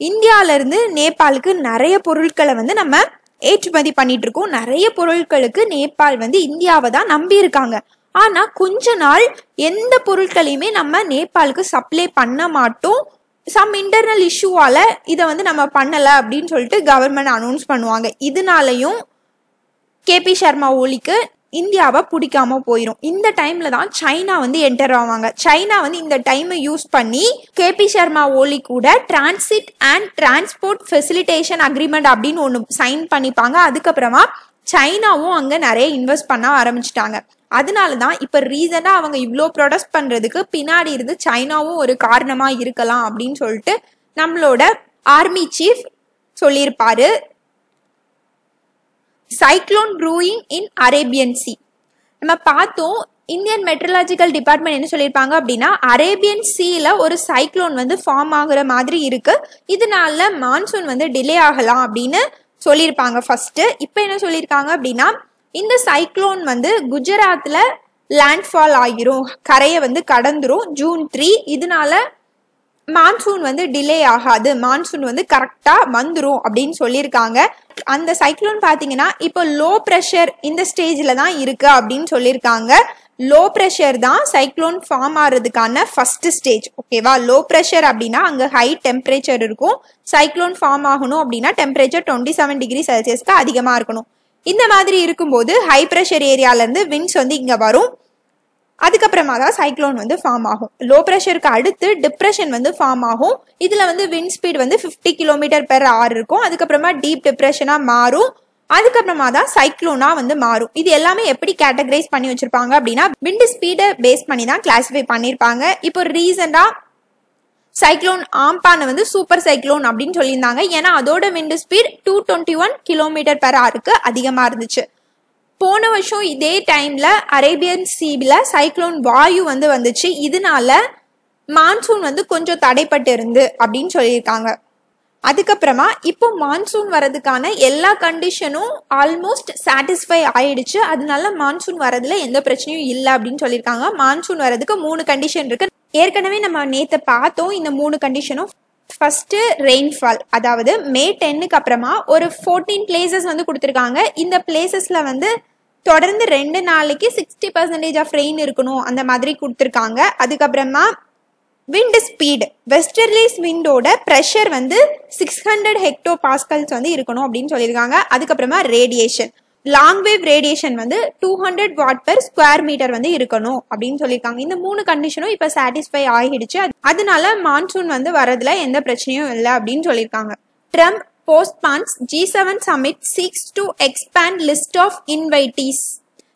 இந்தியாவிலேருந்து நேபாளுக்கு நிறைய பொருட்களை வந்து நம்ம ஏற்றுமதி பண்ணிட்டு இருக்கோம் நிறைய பொருட்களுக்கு நேபாள் வந்து இந்தியாவை தான் நம்பி இருக்காங்க ஆனா கொஞ்ச நாள் எந்த பொருட்களையுமே நம்ம நேபாளுக்கு சப்ளை பண்ண மாட்டோம். சம் இன்டர்னல் இஷ்யூவால இதை வந்து நம்ம பண்ணல அப்படின்னு சொல்லிட்டு கவர்மெண்ட் அனௌன்ஸ் பண்ணுவாங்க. இதனாலையும் கேபி சர்மா ஓலிக்கு இந்தியாவை பிடிக்காம போயிடும் இந்த டைம்ல தான் சைனா வந்து என்டர் ஆவாங்க. சைனா வந்து இந்த டைமை யூஸ் பண்ணி கேபி சர்மா ஓலி கூட transit and transport facilitation agreement அப்படின்னு ஒன்று சைன் பண்ணிப்பாங்க. அதுக்கப்புறமா சைனாவும் அங்கே நிறைய இன்வெஸ்ட் பண்ண ஆரம்பிச்சிட்டாங்க. அதனால தான் இப்போ ரீசெண்டாக அவங்க இவ்வளோ ப்ரொடக்ட் பண்ணுறதுக்கு பின்னாடி இருந்து சைனாவும் ஒரு காரணமாக இருக்கலாம் அப்படின்னு சொல்லிட்டு நம்மளோட ஆர்மி சீஃப் சொல்லியிருப்பாரு. Cyclone brewing in Arabian sea நம்ம பார்த்தோம் இந்தியன் மெட்ரலாஜிக்கல் டிபார்ட்மெண்ட் என்ன சொல்லியிருப்பாங்க அப்படின்னா அரேபியன் சீல ஒரு சைக்ளோன் வந்து ஃபார்ம் ஆகுற மாதிரி இருக்கு. இதனால மான்சூன் வந்து டிலே ஆகலாம் அப்படின்னு சொல்லியிருப்பாங்க ஃபர்ஸ்ட் இப்போ என்ன சொல்லியிருக்காங்க அப்படின்னா இந்த சைக்ளோன் வந்து குஜராத்ல லேண்ட்ஃபால் ஆகிரும். கரையை வந்து கடந்துரும். ஜூன் த்ரீ இதனால மான்சூன் வந்து டிலே ஆகாது. மான்சூன் வந்து கரெக்டாக வந்துடும் அப்படின்னு சொல்லியிருக்காங்க. அந்த சைக்ளோன் பார்த்தீங்கன்னா இப்போ லோ ப்ரெஷர் இந்த ஸ்டேஜில் தான் இருக்கு அப்படின்னு சொல்லியிருக்காங்க. லோ ப்ரெஷர் தான் சைக்ளோன் ஃபார்ம் ஆகிறதுக்கான ஃபர்ஸ்ட் ஸ்டேஜ் ஓகேவா லோ ப்ரெஷர் அப்படின்னா அங்கே ஹை டெம்பரேச்சர் இருக்கும். சைக்ளோன் ஃபார்ம் ஆகணும் அப்படின்னா டெம்பரேச்சர் டுவெண்ட்டி செவன் டிகிரி செல்சியஸ்க்கு அதிகமாக இருக்கணும். இந்த மாதிரி இருக்கும்போது ஹை ப்ரெஷர் ஏரியாலேருந்து விண்ட்ஸ் வந்து இங்கே வரும். அதுக்கப்புறமா தான் சைக்ளோன் வந்து ஃபார்ம் ஆகும். லோ ப்ரெஷருக்கு அடுத்து டிப்ரெஷன் வந்து ஃபார்ம் ஆகும். இதில் வந்து விண்ட் ஸ்பீட் வந்து ஃபிஃப்டி கிலோமீட்டர் பெர் ஆர் இருக்கும். அதுக்கப்புறமா டீப் டிப்ரெஷனாக மாறும். அதுக்கப்புறமா தான் சைக்ளோனாக வந்து மாறும். இது எல்லாமே எப்படி கேட்டகரைஸ் பண்ணி வச்சிருப்பாங்க அப்படின்னா விண்ட் ஸ்பீடை பேஸ் பண்ணி தான் கிளாஸிஃபை பண்ணியிருப்பாங்க இப்போ ரீசெண்டாக சைக்ளோன் ஆம்பானை வந்து சூப்பர் சைக்ளோன் அப்படின்னு சொல்லியிருந்தாங்க. ஏன்னா அதோட wind speed two twenty one kilometre per ஆறுக்கு அதிகமாக இருந்துச்சு. போன வருஷம் இதே டைம்ல அரேபியன் சீபில் சைக்ளோன் வாயு வந்து வந்துச்சு. இதனால மான்சூன் வந்து கொஞ்சம் தடைப்பட்டு இருந்து அப்படின்னு சொல்லியிருக்காங்க. அதுக்கப்புறமா இப்போ மான்சூன் வரதுக்கான எல்லா கண்டிஷனும் ஆல்மோஸ்ட் சாட்டிஸ்ஃபை ஆயிடுச்சு. அதனால மான்சூன் வரதுல எந்த பிரச்சனையும் இல்லை அப்படின்னு சொல்லியிருக்காங்க. மான்சூன் வரதுக்கு மூணு கண்டிஷன் இருக்கு. ஏற்கனவே நம்ம நேற்று பார்த்தோம் இந்த மூணு கண்டிஷனும் ஃபர்ஸ்ட் ரெயின்ஃபால் அதாவது மே டென்னுக்கு அப்புறமா ஒரு ஃபோர்டீன் பிளேசஸ் வந்து கொடுத்துருக்காங்க. இந்த பிளேசஸ்ல வந்து தொடர்ந்து ரெண்டு நாளைக்கு சிக்ஸ்டி பர்சன்டேஜ் ஆஃப் ரெயின் இருக்கணும் அந்த மாதிரி கொடுத்துருக்காங்க. அதுக்கப்புறமா விண்ட் ஸ்பீடு வெஸ்டர்லீஸ் விண்டோட ப்ரெஷர் வந்து சிக்ஸ் ஹண்ட்ரட் ஹெக்டோ பாஸ்கல்ஸ் வந்து இருக்கணும் அப்படின்னு சொல்லியிருக்காங்க. அதுக்கப்புறமா ரேடியேஷன் லாங் வேவ் ரேடியேஷன் வந்து two hundred watt per square metre வந்து இருக்கணும் அப்படின்னு சொல்லியிருக்காங்க. இந்த மூணு கண்டிஷனும் இப்போ சாட்டிஸ்ஃபை ஆகிடுச்சு. அதனால மான்சூன் வந்து வரதுல எந்த பிரச்சனையும் இல்லை அப்படின்னு சொல்லியிருக்காங்க. Trump postpones G seven summit seeks to expand list of invitees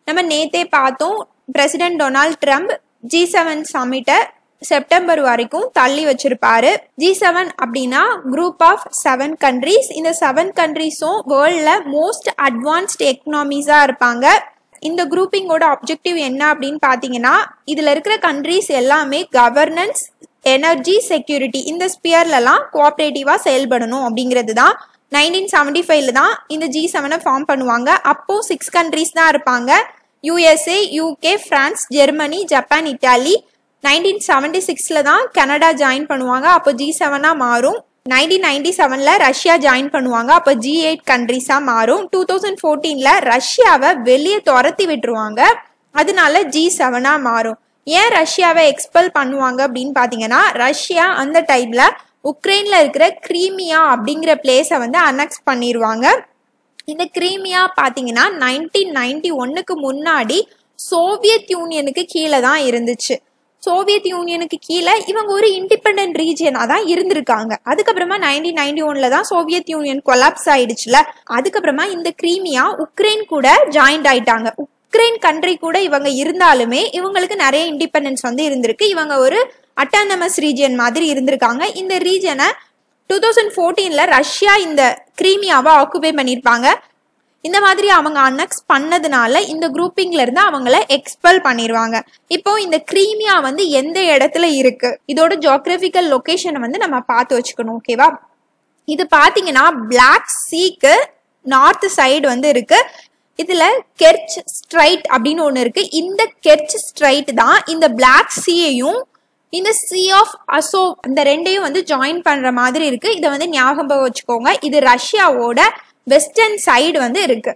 நம்ம நேத்தே பார்த்தோம் president Donald Trump G seven சமிட்டை September வரைக்கும் தள்ளி வச்சிருப்பாரு. ஜி செவன் அப்படின்னா குரூப் ஆஃப் செவன் கண்ட்ரீஸ் இந்த செவன் கண்ட்ரீஸும் வேர்ல்ட்ல மோஸ்ட் அட்வான்ஸ்ட் எக்கனாமிஸா இருப்பாங்க. இந்த குரூப்பிங்கோட அப்ஜெக்டிவ் என்ன அப்படின்னு பாத்தீங்கன்னா இதுல இருக்கிற கண்ட்ரீஸ் எல்லாமே கவர்னன்ஸ் எனர்ஜி செக்யூரிட்டி இந்த ஸ்பியர்லலாம் கோஆப்ரேட்டிவாக செயல்படணும் அப்படிங்கிறது தான் நைன்டீன் செவன்டி ஃபைவ்ல தான் இந்த ஜி செவனை ஃபார்ம் பண்ணுவாங்க. அப்போ சிக்ஸ் கண்ட்ரீஸ் தான் இருப்பாங்க. USA UK France Germany Japan Italy nineteen seventy சிக்ஸில் தான் கனடா ஜாயின் பண்ணுவாங்க. அப்போ ஜி செவனாக மாறும். நைன்டீன் நைன்டி செவனில் ரஷ்யா ஜாயின் பண்ணுவாங்க. அப்போ ஜி எயிட் கண்ட்ரிஸாக மாறும். டூ தௌசண்ட் ஃபோர்டீனில் ரஷ்யாவை வெளியே துரத்தி விட்டுருவாங்க. அதனால ஜி செவனாக மாறும். ஏன் ரஷ்யாவை எக்ஸ்பெல் பண்ணுவாங்க அப்படின்னு பார்த்தீங்கன்னா ரஷ்யா அந்த டைமில் உக்ரைனில் இருக்கிற கிரீமியா அப்படிங்கிற பிளேஸை வந்து அனெக்ஸ் பண்ணிடுவாங்க இந்த கிரீமியா பார்த்தீங்கன்னா நைன்டீன் நைன்டி ஒன்னுக்கு முன்னாடி சோவியத் யூனியனுக்கு கீழே தான் இருந்துச்சு. சோவியத் யூனியனுக்கு கீழே இவங்க ஒரு இண்டிபெண்ட் ரீஜியனாக தான் இருந்திருக்காங்க. அதுக்கப்புறமா நைன்டீன் நைன்டி ஒன்ல தான் சோவியத் யூனியன் கொலாப்ஸ் ஆயிடுச்சுல. அதுக்கப்புறமா இந்த கிரீமியா உக்ரைன் கூட ஜாயின்ட் ஆயிட்டாங்க. உக்ரைன் கண்ட்ரி கூட இவங்க இருந்தாலுமே இவங்களுக்கு நிறைய இண்டிபெண்டன்ஸ் வந்து இருந்திருக்கு. இவங்க ஒரு அட்டானமஸ் ரீஜியன் மாதிரி இருந்திருக்காங்க. இந்த ரீஜனை டூ தௌசண்ட் ஃபோர்டீனில் ரஷ்யா இந்த கிரீமியாவை ஆக்குபை பண்ணியிருப்பாங்க. இந்த மாதிரி அவங்க அனெக்ஸ் பண்ணதுனால இந்த குரூப்பிங்ல இருந்து அவங்கள எக்ஸ்பெல் பண்ணிடுவாங்க இப்போ இந்த கிரீமியா வந்து எந்த இடத்துல இருக்கு? இதோட ஜியோகிராபிக்கல் லொகேஷனை வந்து நம்ம பார்த்து வச்சுக்கணும் ஓகேவா இது பாத்தீங்கன்னா பிளாக் சீக்கு நார்த் சைடு வந்து இருக்கு. இதுல கெர்ச் ஸ்ட்ரைட் அப்படின்னு ஒன்று இருக்கு. இந்த கெர்ச் ஸ்ட்ரைட் தான் இந்த பிளாக் சீயையும் இந்த சி ஆஃப் அசோ இந்த ரெண்டையும் வந்து ஜாயின் பண்ற மாதிரி இருக்கு. இதை வந்து ஞாபகம் வச்சுக்கோங்க. இது ரஷ்யாவோட வெஸ்டர்ன் சைடு வந்து இருக்கு.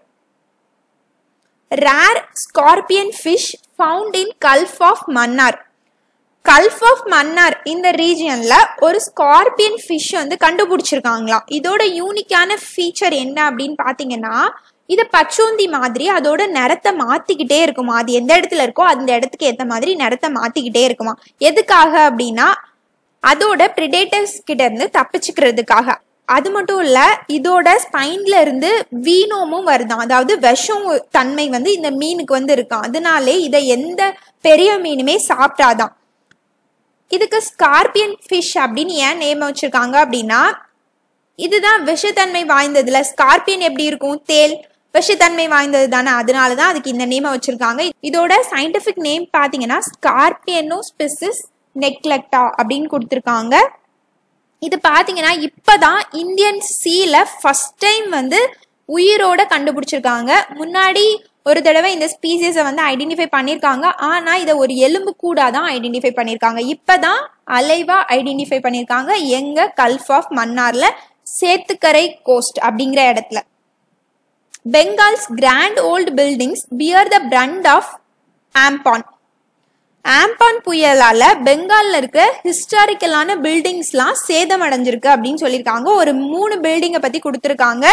Rare scorpion fish found in gulf of Mannar gulf of Mannar இந்த ரீஜியன்ல ஒரு ஸ்கார்பியன் ஃபிஷ் வந்து கண்டுபிடிச்சிருக்காங்களாம். இதோட யூனிக்கான ஃபீச்சர் என்ன அப்படின்னு பாத்தீங்கன்னா இது பச்சோந்தி மாதிரி அதோட நிறத்தை மாத்திக்கிட்டே இருக்குமா? அது எந்த இடத்துல இருக்கோ அந்த இடத்துக்கு ஏத்த மாதிரி நிறத்தை மாத்திக்கிட்டே இருக்குமா? எதுக்காக அப்படின்னா அதோட பிரிடேட்டர்ஸ் கிட்ட இருந்து தப்பிச்சுக்கிறதுக்காக. அது மட்டும் இல்ல இதோட ஸ்பைன்ல இருந்து வீணோமும் வருதான். அதாவது விஷம் தன்மை வந்து இந்த மீனுக்கு வந்து இருக்கும். அதனாலே இதை எந்த பெரிய மீனுமே சாப்பிட்டாதான் இதுக்கு ஸ்கார்பியன் ஃபிஷ் அப்படின்னு ஏன் நேம் வச்சிருக்காங்க அப்படின்னா இதுதான் விஷத்தன்மை வாய்ந்ததுல. ஸ்கார்பியன் எப்படி இருக்கும்? தேல். விஷத்தன்மை வாய்ந்தது தானே அதனால தான் அதுக்கு இந்த நேமை வச்சிருக்காங்க. இதோட சயின்டிஃபிக் நேம் பார்த்தீங்கன்னா ஸ்கார்பியனோ ஸ்பெசிஸ் நெக்லெக்டா அப்படின்னு கொடுத்துருக்காங்க. இது பார்த்தீங்கன்னா இப்போதான் இந்தியன் சீல ஃபர்ஸ்ட் டைம் வந்து உயிரோட கண்டுபிடிச்சிருக்காங்க. முன்னாடி ஒரு தடவை இந்த ஸ்பீசிஸை வந்து ஐடென்டிஃபை பண்ணியிருக்காங்க ஆனால் இதை ஒரு எலும்பு கூட தான் ஐடென்டிஃபை பண்ணியிருக்காங்க இப்போ தான் அலைவா ஐடென்டிஃபை பண்ணியிருக்காங்க எங்க கல்ஃப் ஆஃப் மன்னார்ல சேத்துக்கரை கோஸ்ட் அப்படிங்கிற இடத்துல. Bengal's grand old buildings bear the brunt of Amphan Amphan புயலால பெங்கால்ல இருக்க ஹிஸ்டாரிக்கலான பில்டிங்ஸ்லாம் சேதம் அடைஞ்சிருக்கு அப்படின்னு சொல்லியிருக்காங்க. ஒரு மூணு பில்டிங்கை பத்தி கொடுத்துருக்காங்க.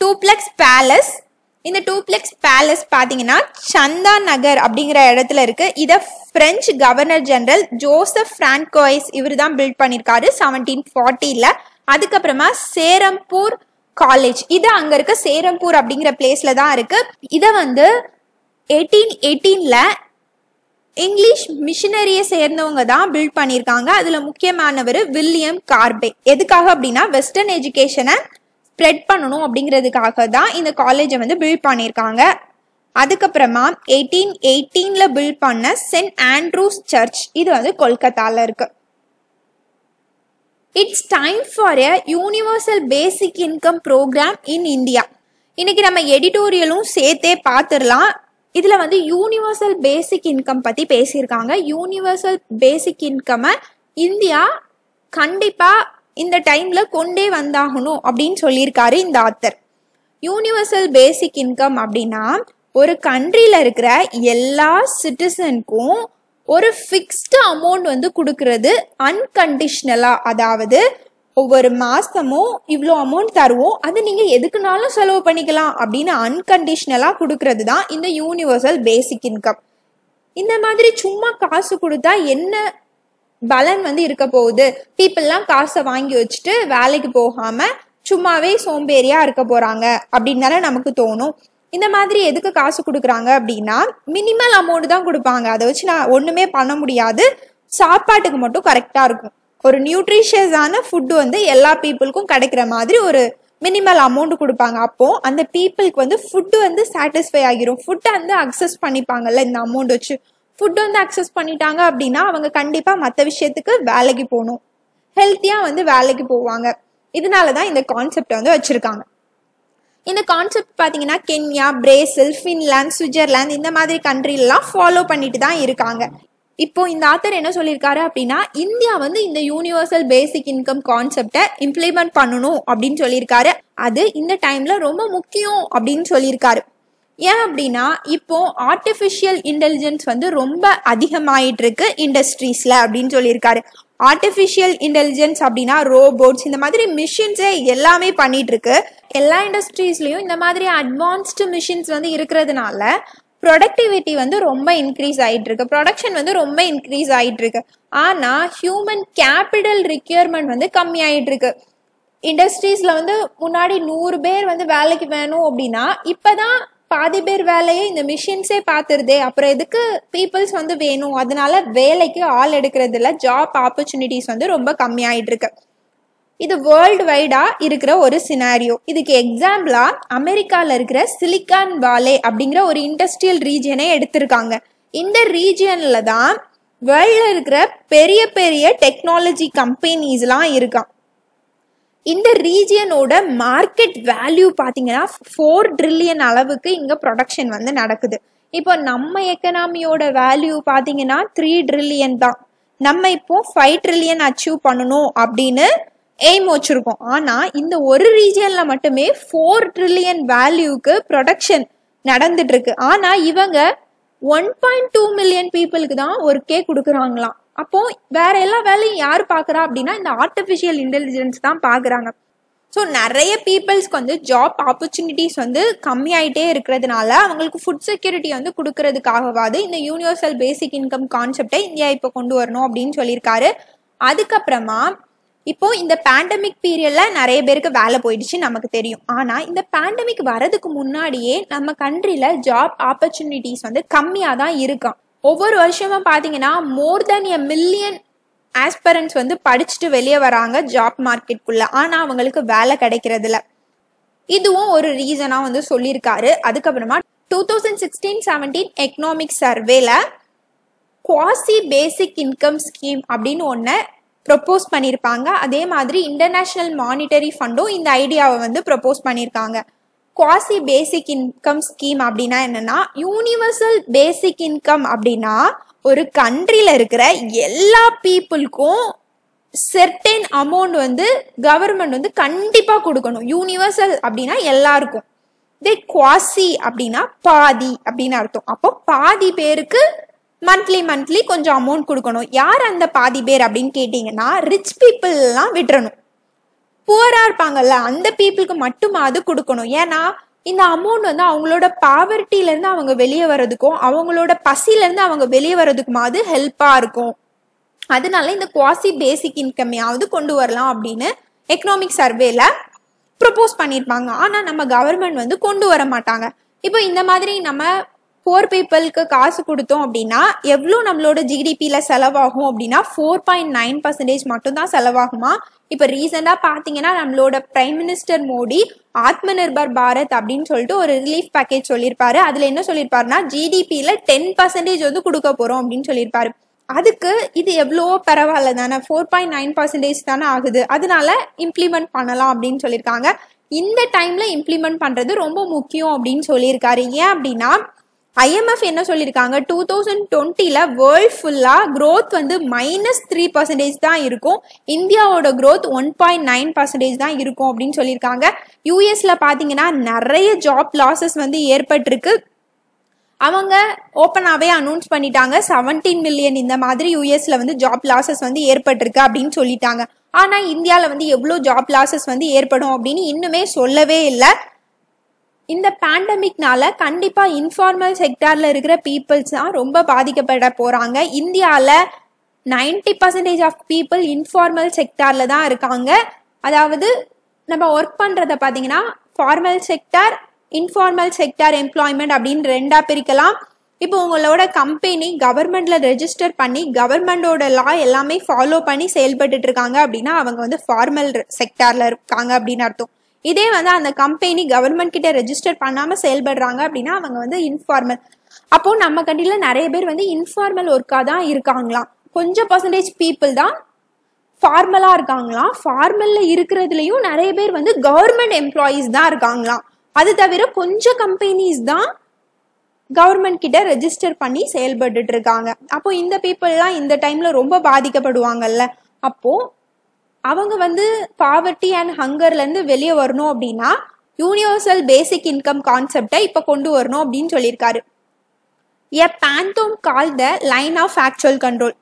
டூப்ளெக்ஸ் பேலஸ் இந்த டூப்ளெக்ஸ் பேலஸ் பார்த்தீங்கன்னா சந்தா நகர் அப்படிங்கிற இடத்துல இருக்கு. இதை French governor general Joseph Francois இவர் தான் பில்ட் பண்ணியிருக்காரு செவன்டீன் ஃபார்ட்டியில் அதுக்கப்புறமா சேரம்பூர் காலேஜ் இது அங்க இருக்க சேரம்பூர் அப்படிங்கிற பிளேஸ்ல தான் இருக்கு. இதை வந்து எயிட்டீன் எயிட்டீன்ல இங்கிலீஷ் மிஷினரியை சேர்ந்தவங்க தான் பில்ட் பண்ணியிருக்காங்க. அதில் முக்கியமானவர் வில்லியம் கார்பே எதுக்காக அப்படின்னா வெஸ்டர்ன் எஜுகேஷனை ஸ்ப்ரெட் பண்ணணும் அப்படிங்கிறதுக்காக தான் இந்த காலேஜை வந்து பில்ட் பண்ணியிருக்காங்க. அதுக்கப்புறமா எயிட்டீன் எயிட்டீனில் பில்ட் பண்ண சென்ட் ஆண்ட்ரூஸ் சர்ச் இது வந்து கொல்கத்தாவில் இருக்கு. It's time for a universal basic income program in India இன்னைக்கு நம்ம எடிட்டோரியலும் சேர்த்தே பார்த்துடலாம். இதில் வந்து யூனிவர்சல் பேசிக் இன்கம் பற்றி பேசியிருக்காங்க. யூனிவர்சல் பேசிக் இன்கம்மை இந்தியா கண்டிப்பாக இந்த டைமில் கொண்டே வந்தாகணும் அப்படின்னு சொல்லியிருக்காரு இந்த ஆத்தர் யூனிவர்சல் பேசிக் இன்கம் அப்படின்னா ஒரு கண்ட்ரியில் இருக்கிற எல்லா சிட்டிசனுக்கும் ஒரு ஃபிக்ஸ்டு அமௌண்ட் வந்து கொடுக்கறது அன்கண்டிஷ்னலாக அதாவது ஒவ்வொரு மாதமும் இவ்வளோ அமௌண்ட் தருவோம். அது நீங்கள் எதுக்குனாலும் செலவு பண்ணிக்கலாம் அப்படின்னு அன்கண்டிஷ்னலாக கொடுக்கறது தான் இந்த யூனிவர்சல் பேசிக் இன்கம் இந்த மாதிரி சும்மா காசு கொடுத்தா என்ன பலன் வந்து இருக்க போகுது? பீப்புளெலாம் காசை வாங்கி வச்சுட்டு வேலைக்கு போகாமல் சும்மாவே சோம்பேறியாக இருக்க போகிறாங்க அப்படின்னு தானே நமக்கு தோணும். இந்த மாதிரி எதுக்கு காசு கொடுக்குறாங்க அப்படின்னா மினிமல் அமௌண்ட் தான் கொடுப்பாங்க. அதை வச்சு நான் ஒன்றுமே பண்ண முடியாது. சாப்பாட்டுக்கு மட்டும் கரெக்டாக இருக்கும். ஒரு நியூட்ரிஷியஸான ஃபுட்டு வந்து எல்லா பீப்புளுக்கும் கிடைக்கிற மாதிரி ஒரு மினிமல் அமௌண்ட் கொடுப்பாங்க. அப்போ அந்த பீப்புளுக்கு வந்து ஃபுட்டு வந்து சாட்டிஸ்ஃபை ஆகிரும். ஃபுட்டை வந்து அக்சஸ் பண்ணிப்பாங்கல்ல இந்த அமௌண்ட் வச்சு. ஃபுட் வந்து அக்சஸ் பண்ணிட்டாங்க அப்படின்னா அவங்க கண்டிப்பாக மற்ற விஷயத்துக்கு வேலைக்கு போகணும். ஹெல்த்தியாக வந்து வேலைக்கு போவாங்க. இதனால தான் இந்த கான்செப்டை வந்து வச்சுருக்காங்க. இந்த கான்செப்ட் பார்த்தீங்கன்னா கென்யா பிரேசில் ஃபின்லாந்து சுவிட்சர்லாந்து இந்த மாதிரி கண்ட்ரிலாம் ஃபாலோ பண்ணிட்டு தான் இருக்காங்க. இப்போ இந்த ஆத்தர் என்ன சொல்லியிருக்காரு அப்படின்னா இந்தியா வந்து இந்த யூனிவர்சல் பேசிக் இன்கம் கான்செப்டை இம்ப்ளிமெண்ட் பண்ணணும் அப்படின்னு சொல்லியிருக்காரு. அது இந்த டைம்ல ரொம்ப முக்கியம் அப்படின்னு சொல்லியிருக்காரு. ஏன் அப்படின்னா இப்போ ஆர்டிஃபிஷியல் இன்டெலிஜென்ஸ் வந்து ரொம்ப அதிகமாயிட்டு இருக்கு இண்டஸ்ட்ரீஸ்ல அப்படின்னு சொல்லியிருக்காரு. ஆர்டிஃபிஷியல் இன்டெலிஜென்ஸ் அப்படின்னா ரோபோட்ஸ் இந்த மாதிரி மிஷின்ஸே எல்லாமே பண்ணிட்டு இருக்கு எல்லா இண்டஸ்ட்ரீஸ்லயும் இந்த மாதிரி அட்வான்ஸ்டு மிஷின்ஸ் வந்து இருக்கிறதுனால ப்ரொடக்டிவிட்டி வந்து ரொம்ப இன்க்ரீஸ் ஆகிட்டு இருக்கு ப்ரொடக்ஷன் வந்து ரொம்ப இன்க்ரீஸ் ஆகிட்டு இருக்கு ஆனால் ஹியூமன் கேபிட்டல் ரிக்யர்மெண்ட் வந்து கம்மி ஆகிட்டு இருக்கு இண்டஸ்ட்ரீஸ்ல வந்து முன்னாடி நூறு பேர் வந்து வேலைக்கு வேணும் அப்படின்னா இப்பதான் பாதி பேர் வேலையை இந்த மிஷின்ஸே பார்த்துருதே. அப்புறம் எதுக்கு பீப்புள்ஸ் வந்து வேணும்? அதனால வேலைக்கு ஆள் எடுக்கிறது இல்லை ஜாப் ஆப்பர்ச்சுனிட்டிஸ் வந்து ரொம்ப கம்மியாயிட்டு இருக்கு இது வேர்ல்டு வைடா இருக்கிற ஒரு சினாரியோ இதுக்கு எக்ஸாம்பிளா அமெரிக்கால இருக்கிற சிலிக்கான் வாலே அப்படிங்கிற ஒரு இண்டஸ்ட்ரியல் ரீஜியனை எடுத்திருக்காங்க. இந்த ரீஜியன்ல தான் வேர்ல்ட்ல இருக்கிற பெரிய பெரிய டெக்னாலஜி கம்பெனிஸ்லாம் இருக்கான் இந்த ரீஜியனோட மார்க்கெட் வேல்யூ பார்த்தீங்கன்னா ஃபோர் ட்ரில்லியன் அளவுக்கு இங்கே ப்ரொடக்ஷன் வந்து நடக்குது. இப்போ நம்ம எக்கனாமியோட வேல்யூ பார்த்தீங்கன்னா த்ரீ ட்ரில்லியன் தான். நம்ம இப்போ ஃபைவ் ட்ரில்லியன் அச்சீவ் பண்ணணும் அப்படின்னு எய்ம் வச்சுருக்கோம். ஆனால் இந்த ஒரு ரீஜியனில் மட்டுமே ஃபோர் ட்ரில்லியன் வேல்யூக்கு ப்ரொடக்ஷன் நடந்துட்டு இருக்கு. ஆனால் இவங்க ஒன் பாயிண்ட் டூ மில்லியன் பீப்புளுக்கு தான் ஒர்க்கே கொடுக்குறாங்களாம். அப்போ வேற எல்லா வேலையும் யார் பார்க்குறா அப்படின்னா இந்த ஆர்டிஃபிஷியல் இன்டெலிஜென்ஸ் தான் பார்க்குறாங்க ஸோ நிறைய பீப்புள்ஸ்க்கு வந்து ஜாப் ஆப்பர்ச்சுனிட்டிஸ் வந்து கம்மியாயிட்டே இருக்கிறதுனால அவங்களுக்கு ஃபுட் செக்யூரிட்டி வந்து கொடுக்கறதுக்காகவாது இந்த யூனிவர்சல் பேசிக் இன்கம் கான்செப்டை இந்தியா இப்போ கொண்டு வரணும் அப்படின்னு சொல்லியிருக்காரு. அதுக்கப்புறமா இப்போ இந்த பேண்டமிக் பீரியட்ல நிறைய பேருக்கு வேலை போயிடுச்சு நமக்கு தெரியும். ஆனா இந்த பேண்டமிக் வரதுக்கு முன்னாடியே நம்ம கண்ட்ரில ஜாப் ஆப்பர்ச்சுனிட்டிஸ் வந்து கம்மியா தான் இருக்கான் ஒவ்வொரு வருஷமும் பார்த்தீங்கன்னா மோர் தென் எ மில்லியன் ஆஸ்பரன்ஸ் வந்து படிச்சுட்டு வெளியே வராங்க ஜாப் மார்க்கெட்குள்ள ஆனால் அவங்களுக்கு வேலை கிடைக்கிறதுல இதுவும் ஒரு ரீசனாக வந்து சொல்லியிருக்காரு. அதுக்கப்புறமா two thousand sixteen seventeen economic சர்வேல quasi basic income scheme அப்படின்னு ஒன்று ப்ரொப்போஸ் பண்ணியிருப்பாங்க. அதே மாதிரி இன்டர்நேஷ்னல் மானிட்டரி ஃபண்டும் இந்த ஐடியாவை வந்து ப்ரொப்போஸ் பண்ணியிருக்காங்க. குவாசி பேசிக் இன்கம் ஸ்கீம் அப்படின்னா என்னன்னா யூனிவர்சல் பேசிக் இன்கம் அப்படின்னா ஒரு கண்ட்ரியில் இருக்கிற எல்லா பீப்புளுக்கும் செர்டைன் அமௌண்ட் வந்து கவர்மெண்ட் வந்து கண்டிப்பாக கொடுக்கணும். யூனிவர்சல் அப்படின்னா எல்லாருக்கும். இதே குவாசி அப்படின்னா பாதி அப்படின்னு அர்த்தம். அப்போ பாதி பேருக்கு மந்த்லி மந்த்லி கொஞ்சம் அமௌண்ட் கொடுக்கணும். யார் அந்த பாதி பேர் அப்படின்னு கேட்டிங்கன்னா ரிச் பீப்புளெலாம் விட்டுறணும். புவராக இருப்பாங்கல்ல அந்த பீப்புளுக்கு மட்டுமாவது கொடுக்கணும். ஏன்னா இந்த அமௌண்ட் வந்து அவங்களோட பாவர்ட்டிலேருந்து அவங்க வெளியே வர்றதுக்கும் அவங்களோட பசிலேருந்து அவங்க வெளியே வர்றதுக்குமாவது ஹெல்ப்பாக இருக்கும். அதனால இந்த குவாசி பேசிக் இன்கம்மையாவது கொண்டு வரலாம் அப்படின்னு எக்கனாமிக் சர்வேல ப்ரொப்போஸ் பண்ணியிருப்பாங்க ஆனால் நம்ம கவர்மெண்ட் வந்து கொண்டு வர மாட்டாங்க. இப்போ இந்த மாதிரி நம்ம போர் பீப்புளுக்கு காசு கொடுத்தோம் அப்படின்னா எவ்வளோ நம்மளோட ஜிடிபியில் செலவாகும் அப்படின்னா ஃபோர் பாயிண்ட் நைன் பர்சன்டேஜ் மட்டும்தான் செலவாகுமா? இப்போ ரீசெண்டாக பார்த்தீங்கன்னா நம்மளோட பிரைம் மினிஸ்டர் மோடி ஆத்ம நிர்பர் பாரத் அப்படின்னு சொல்லிட்டு ஒரு ரிலீஃப் பேக்கேஜ் சொல்லியிருப்பாரு. அதில் என்ன சொல்லியிருப்பாருன்னா ஜிடிபியில் டென் பர்சன்டேஜ் வந்து கொடுக்க போகிறோம் அப்படின்னு சொல்லியிருப்பாரு. அதுக்கு இது எவ்வளோ பரவாயில்ல தானே? ஃபோர் பாயிண்ட் நைன் பர்சன்டேஜ் தானே ஆகுது. அதனால இம்ப்ளிமெண்ட் பண்ணலாம் அப்படின்னு சொல்லியிருக்காங்க. இந்த டைம்ல இம்ப்ளிமெண்ட் பண்றது ரொம்ப முக்கியம் அப்படின்னு சொல்லியிருக்காரு. ஏன் அப்படின்னா ஐஎம்எஃப் என்ன சொல்லியிருக்காங்க டூ தௌசண்ட் டுவெண்ட்டியில் வேர்ல்ட் ஃபுல்லாக க்ரோத் வந்து மைனஸ் த்ரீ பர்சன்டேஜ் தான் இருக்கும். இந்தியாவோட growth one point nine percentage தான் இருக்கும் அப்படின்னு சொல்லியிருக்காங்க யூஎஸில் பார்த்தீங்கன்னா நிறைய ஜாப் லாசஸ் வந்து ஏற்பட்டிருக்கு. அவங்க ஓப்பனாகவே அனௌன்ஸ் பண்ணிட்டாங்க. செவன்டீன் மில்லியன் இந்த மாதிரி யூஎஸில் வந்து ஜாப் லாசஸ் வந்து ஏற்பட்டிருக்கு அப்படின்னு சொல்லிட்டாங்க. ஆனால் இந்தியாவில் வந்து எவ்வளோ ஜாப் லாசஸ் வந்து ஏற்படும் அப்படின்னு இன்னுமே சொல்லவே இல்லை. இந்த பேண்டமிக்னால கண்டிப்பா இன்ஃபார்மல் செக்டார்ல இருக்கிற பீப்புள்ஸ் தான் ரொம்ப பாதிக்கப்பட போறாங்க. இந்தியாவில் ninety percentage of people informal செக்டார்ல தான் இருக்காங்க. அதாவது நம்ம ஒர்க் பண்றத பாத்தீங்கன்னா formal sector informal sector employment அப்படின்னு ரெண்டா பிரிக்கலாம். இப்போ உங்களோட கம்பெனி கவர்மெண்ட்ல ரெஜிஸ்டர் பண்ணி கவர்மெண்டோட லா எல்லாமே ஃபாலோ பண்ணி செயல்பட்டு இருக்காங்க அப்படின்னா அவங்க வந்து ஃபார்மல் செக்டார்ல இருக்காங்க அப்படின்னு அர்த்தம். இதே வந்து அந்த கம்பெனி கவர்மெண்ட் கிட்ட ரெஜிஸ்டர் பண்ணாம செயல்படுறாங்க அப்படின்னா அவங்க வந்து இன்ஃபார்மல் அப்போ நம்ம கண்ட்ரில நிறைய பேர் வந்து இன்ஃபார்மல் ஒர்க்கா தான் இருக்காங்களாம். கொஞ்சம் பர்சன்டேஜ் பீப்புள் தான் ஃபார்மலா இருக்காங்களாம். ஃபார்மல்ல இருக்கிறதுலயும் நிறைய பேர் வந்து கவர்மெண்ட் எம்ப்ளாயீஸ் தான் இருக்காங்களாம். அது தவிர கொஞ்சம் கம்பெனிஸ் தான் கவர்மெண்ட் கிட்ட ரெஜிஸ்டர் பண்ணி செயல்பட்டு இருக்காங்க. அப்போ இந்த பீப்புள்லாம் இந்த டைம்ல ரொம்ப பாதிக்கப்படுவாங்கல்ல. அப்போ அவங்க வந்து பாவர்ட்டி அண்ட் ஹங்கர்ல இருந்து வெளியே வரணும் அப்படின்னா யூனிவர்சல் பேசிக் இன்கம் கான்செப்டை இப்ப கொண்டு வரணும் அப்படின்னு சொல்லியிருக்காரு. A phantom call the line of actual control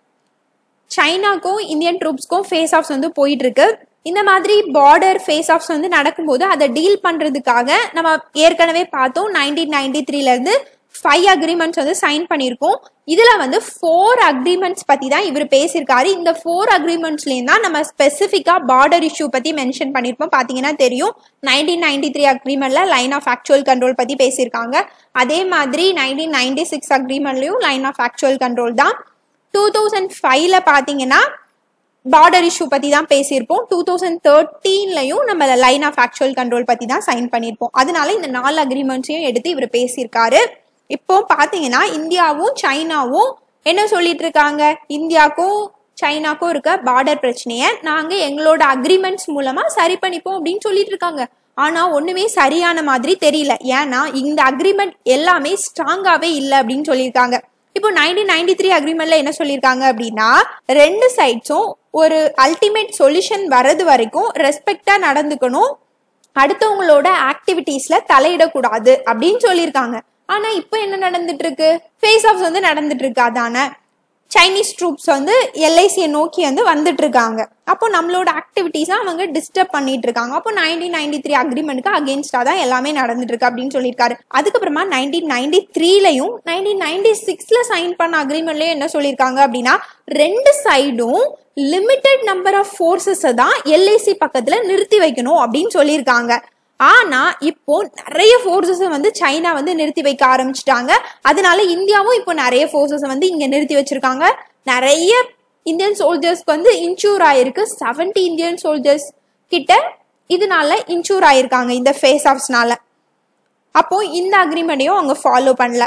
சைனாக்கும் Indian ட்ரூப்ஸ்க்கும் ஃபேஸ் ஆஃப்ஸ் வந்து போயிட்டு இருக்கு இந்த மாதிரி பார்டர் ஃபேஸ் ஆஃப்ஸ் வந்து நடக்கும்போது அதை டீல் பண்ணுறதுக்காக நம்ம ஏற்கனவே பார்த்தோம் நைன்டீன் நைன்டி த்ரீலேருந்து ஃபைவ் அக்ரிமெண்ட்ஸ் வந்து சைன் பண்ணியிருக்கோம். இதில் வந்து ஃபோர் அக்ரிமெண்ட்ஸ் பற்றி தான் இவர் பேசியிருக்காரு. இந்த ஃபோர் அக்ரிமெண்ட்ஸ்லேயும் தான் நம்ம ஸ்பெசிஃபிக்காக பார்டர் இஷ்யூ பற்றி மென்ஷன் பண்ணியிருப்போம். பார்த்தீங்கன்னா தெரியும். நைன்டீன் நைன்டி த்ரீ அக்ரிமெண்ட்டில் லைன் ஆஃப் ஆக்சுவல் கண்ட்ரோல் பற்றி பேசியிருக்காங்க. அதே மாதிரி நைன்டீன் நைன்டி சிக்ஸ் அக்ரிமெண்ட்லேயும் லைன் ஆஃப் ஆக்சுவல் கண்ட்ரோல் தான். டூ தௌசண்ட் ஃபைவ்ல பார்த்தீங்கன்னா பார்டர் இஷ்யூ பற்றி தான் பேசியிருப்போம். டூ தௌசண்ட் தேர்ட்டீன்லையும் நம்ம லைன் ஆஃப் ஆக்சுவல் கண்ட்ரோல் பற்றி தான் சைன் பண்ணியிருப்போம். அதனால இந்த நாலு அக்ரிமெண்ட்ஸையும் எடுத்து இவர் பேசியிருக்காரு. இப்போ பாத்தீங்கன்னா இந்தியாவும் சைனாவும் என்ன சொல்லிட்டு இருக்காங்க இந்தியாவுக்கும் சைனாக்கும் இருக்க பார்டர் பிரச்சனையை நாங்க எங்களோட அக்ரிமெண்ட்ஸ் மூலமா சரி பண்ணிப்போம் அப்படின்னு சொல்லிட்டு இருக்காங்க ஆனா ஒண்ணுமே சரியான மாதிரி தெரியல. ஏன்னா இந்த அக்ரிமெண்ட் எல்லாமே ஸ்ட்ராங்காவே இல்லை அப்படின்னு சொல்லியிருக்காங்க. இப்போ நைன்டீன் நைன்டி த்ரீ அக்ரிமெண்ட்ல என்ன சொல்லியிருக்காங்க அப்படின்னா ரெண்டு சைட்ஸும் ஒரு அல்டிமேட் சொல்யூஷன் வர்றது வரைக்கும் ரெஸ்பெக்டா நடந்துக்கணும். அடுத்தவங்களோட ஆக்டிவிட்டீஸ்ல தலையிடக்கூடாது அப்படின்னு சொல்லியிருக்காங்க. ஆனா இப்போ என்ன நடந்துட்டு இருக்கு ஃபேஸ் ஆஃப்ஸ் வந்து நடந்துட்டு இருக்கு அதான? சைனீஸ் ட்ரூப்ஸ் வந்து எல்ஐசியை நோக்கி வந்து வந்துட்டு இருக்காங்க அப்போ நம்மளோட ஆக்டிவிட்டீஸை அவங்க டிஸ்டர்ப் பண்ணிட்டு இருக்காங்க அப்போ நைன்டீன் நைன்டி த்ரீ அக்ரிமெண்ட்க்கு அகேன்ஸ்டா தான் எல்லாமே நடந்துட்டு இருக்கு அப்படின்னு சொல்லியிருக்காரு. அதுக்கப்புறமா நைன்டீன் நைன்டி த்ரீலையும் நைன்டீன் நைன்டி சிக்ஸ்ல சைன் பண்ண அக்ரிமெண்ட்லயும் என்ன சொல்லியிருக்காங்க அப்படின்னா ரெண்டு சைடும் லிமிட்டெட் நம்பர் ஆஃப் ஃபோர்ஸஸை தான் எல்ஐசி பக்கத்துல நிறுத்தி வைக்கணும் அப்படின்னு சொல்லியிருக்காங்க. ஆனா இப்போ நிறைய ஃபோர்ஸஸ் வந்து சைனா வந்து நிறுத்தி வைக்க ஆரம்பிச்சிட்டாங்க. அதனால இந்தியாவும் இப்போ நிறைய ஃபோர்ஸஸ் வந்து இங்க நிறுத்தி வச்சிருக்காங்க. நிறைய இந்தியன் சோல்ஜர்ஸ்க்கு வந்து இன்சூர் ஆயிருக்கு. செவன்டி இந்தியன் சோல்ஜர்ஸ் கிட்ட இதனால இன்சூர் ஆயிருக்காங்க இந்த ஃபேஸ் ஆஃப்ஸ்னால அப்போ இந்த அக்ரிமெண்டையும் அவங்க ஃபாலோ பண்ணல.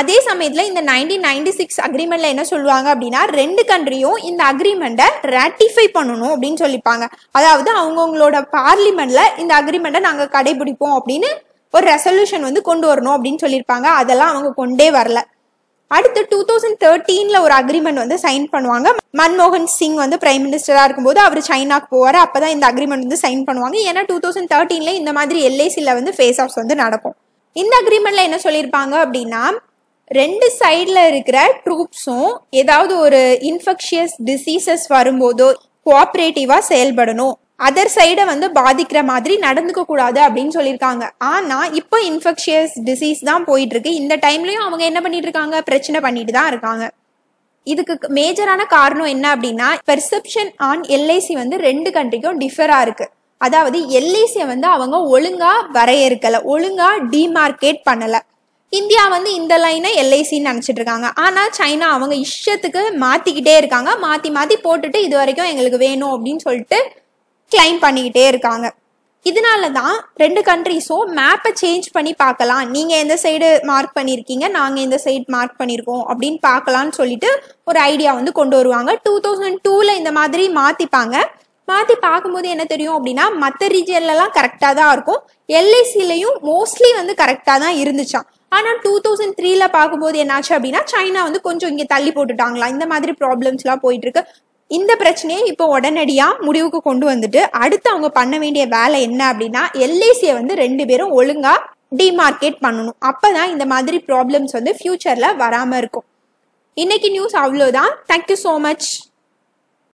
அதே சமயத்தில் இந்த நைன்டீன் நைன்டி சிக்ஸ் அக்ரிமெண்ட்ல என்ன சொல்லுவாங்க அப்படின்னா ரெண்டு கண்ட்ரியும் இந்த அக்ரிமெண்ட்டை ரேட்டிஃபை பண்ணணும் அப்படின்னு சொல்லிப்பாங்க. அதாவது அவங்கவுங்களோட பார்லிமெண்ட்ல இந்த அக்ரிமெண்ட்டை நாங்கள் கடைபிடிப்போம் அப்படின்னு ஒரு ரெசல்யூஷன் வந்து கொண்டு வரணும் அப்படின்னு சொல்லியிருப்பாங்க. அதெல்லாம் அவங்க கொண்டே வரல. அடுத்து டூ தௌசண்ட் தேர்ட்டீன்ல ஒரு அக்ரிமெண்ட் வந்து சைன் பண்ணுவாங்க. மன்மோகன் சிங் வந்து பிரைம் மினிஸ்டரா இருக்கும்போது அவர் சைனாக்கு போவாரு. அப்பதான் இந்த அக்ரிமெண்ட் வந்து சைன் பண்ணுவாங்க. ஏன்னா டூ தௌசண்ட் தேர்ட்டீன்ல இந்த மாதிரி எல்ஐசியில் வந்து ஃபேஸ் ஆஃப்ஸ் வந்து நடக்கும். இந்த அக்ரிமெண்ட்ல என்ன சொல்லியிருப்பாங்க அப்படின்னா ரெண்டு சைடில் இருக்கிற ட்ரூப்ஸும் ஏதாவது ஒரு இன்ஃபெக்ஷியஸ் டிசீசஸ் வரும்போதோ கோஆப்ரேட்டிவாக செயல்படணும். அதர் சைடை வந்து பாதிக்கிற மாதிரி நடந்துக்க கூடாது அப்படின்னு சொல்லியிருக்காங்க. ஆனால் இப்போ இன்ஃபெக்ஷியஸ் டிசீஸ் தான் போயிட்டு இருக்கு இந்த டைம்லயும் அவங்க என்ன பண்ணிட்டு இருக்காங்க பிரச்சனை பண்ணிட்டு தான் இருக்காங்க. இதுக்கு மேஜரான காரணம் என்ன அப்படின்னா பெர்செப்ஷன் ஆன் எல்ஐசி வந்து ரெண்டு கண்ட்ரிக்கும் டிஃபரா இருக்கு. அதாவது எல்ஐசியை வந்து அவங்க ஒழுங்கா வரையறுக்கல ஒழுங்கா டிமார்க்கேட் பண்ணல. இந்தியா வந்து இந்த லைனை எல்ஐசின்னு நினச்சிட்டு இருக்காங்க. ஆனால் சைனா அவங்க இஷ்டத்துக்கு மாற்றிக்கிட்டே இருக்காங்க. மாற்றி மாற்றி போட்டுட்டு இது வரைக்கும் எங்களுக்கு வேணும் அப்படின்னு சொல்லிட்டு கிளைம் பண்ணிக்கிட்டே இருக்காங்க. இதனால தான் ரெண்டு கண்ட்ரிஸும் மேப்பை சேஞ்ச் பண்ணி பார்க்கலாம். நீங்கள் எந்த சைடு மார்க் பண்ணியிருக்கீங்க நாங்கள் எந்த சைடு மார்க் பண்ணியிருக்கோம் அப்படின்னு பார்க்கலான்னு சொல்லிட்டு ஒரு ஐடியா வந்து கொண்டு வருவாங்க. டூ தௌசண்ட் டூவில் இந்த மாதிரி மாற்றிப்பாங்க மாற்றி பார்க்கும்போது என்ன தெரியும் அப்படின்னா மற்ற ரீஜன்லலாம் கரெக்டாக தான் இருக்கும். எல்ஐசிலையும் மோஸ்ட்லி வந்து கரெக்டாக தான் இருந்துச்சாம். ஆனால் டூ தௌசண்ட் த்ரீல பார்க்கும்போது என்னாச்சு அப்படின்னா சைனா வந்து கொஞ்சம் இங்கே தள்ளி போட்டுட்டாங்களா? இந்த மாதிரி ப்ராப்ளம்ஸ்லாம் போயிட்டு இருக்கு இந்த பிரச்சனையை இப்போ உடனடியாக முடிவுக்கு கொண்டு வந்துட்டு அடுத்து அவங்க பண்ண வேண்டிய வேலை என்ன அப்படின்னா எல்ஐசியை வந்து ரெண்டு பேரும் ஒழுங்காக டிமார்க்கெட் பண்ணணும். அப்போ தான் இந்த மாதிரி ப்ராப்ளம்ஸ் வந்து ஃப்யூச்சரில் வராமல் இருக்கும். இன்னைக்கு நியூஸ் அவ்வளோதான் தேங்க்யூ ஸோ மச்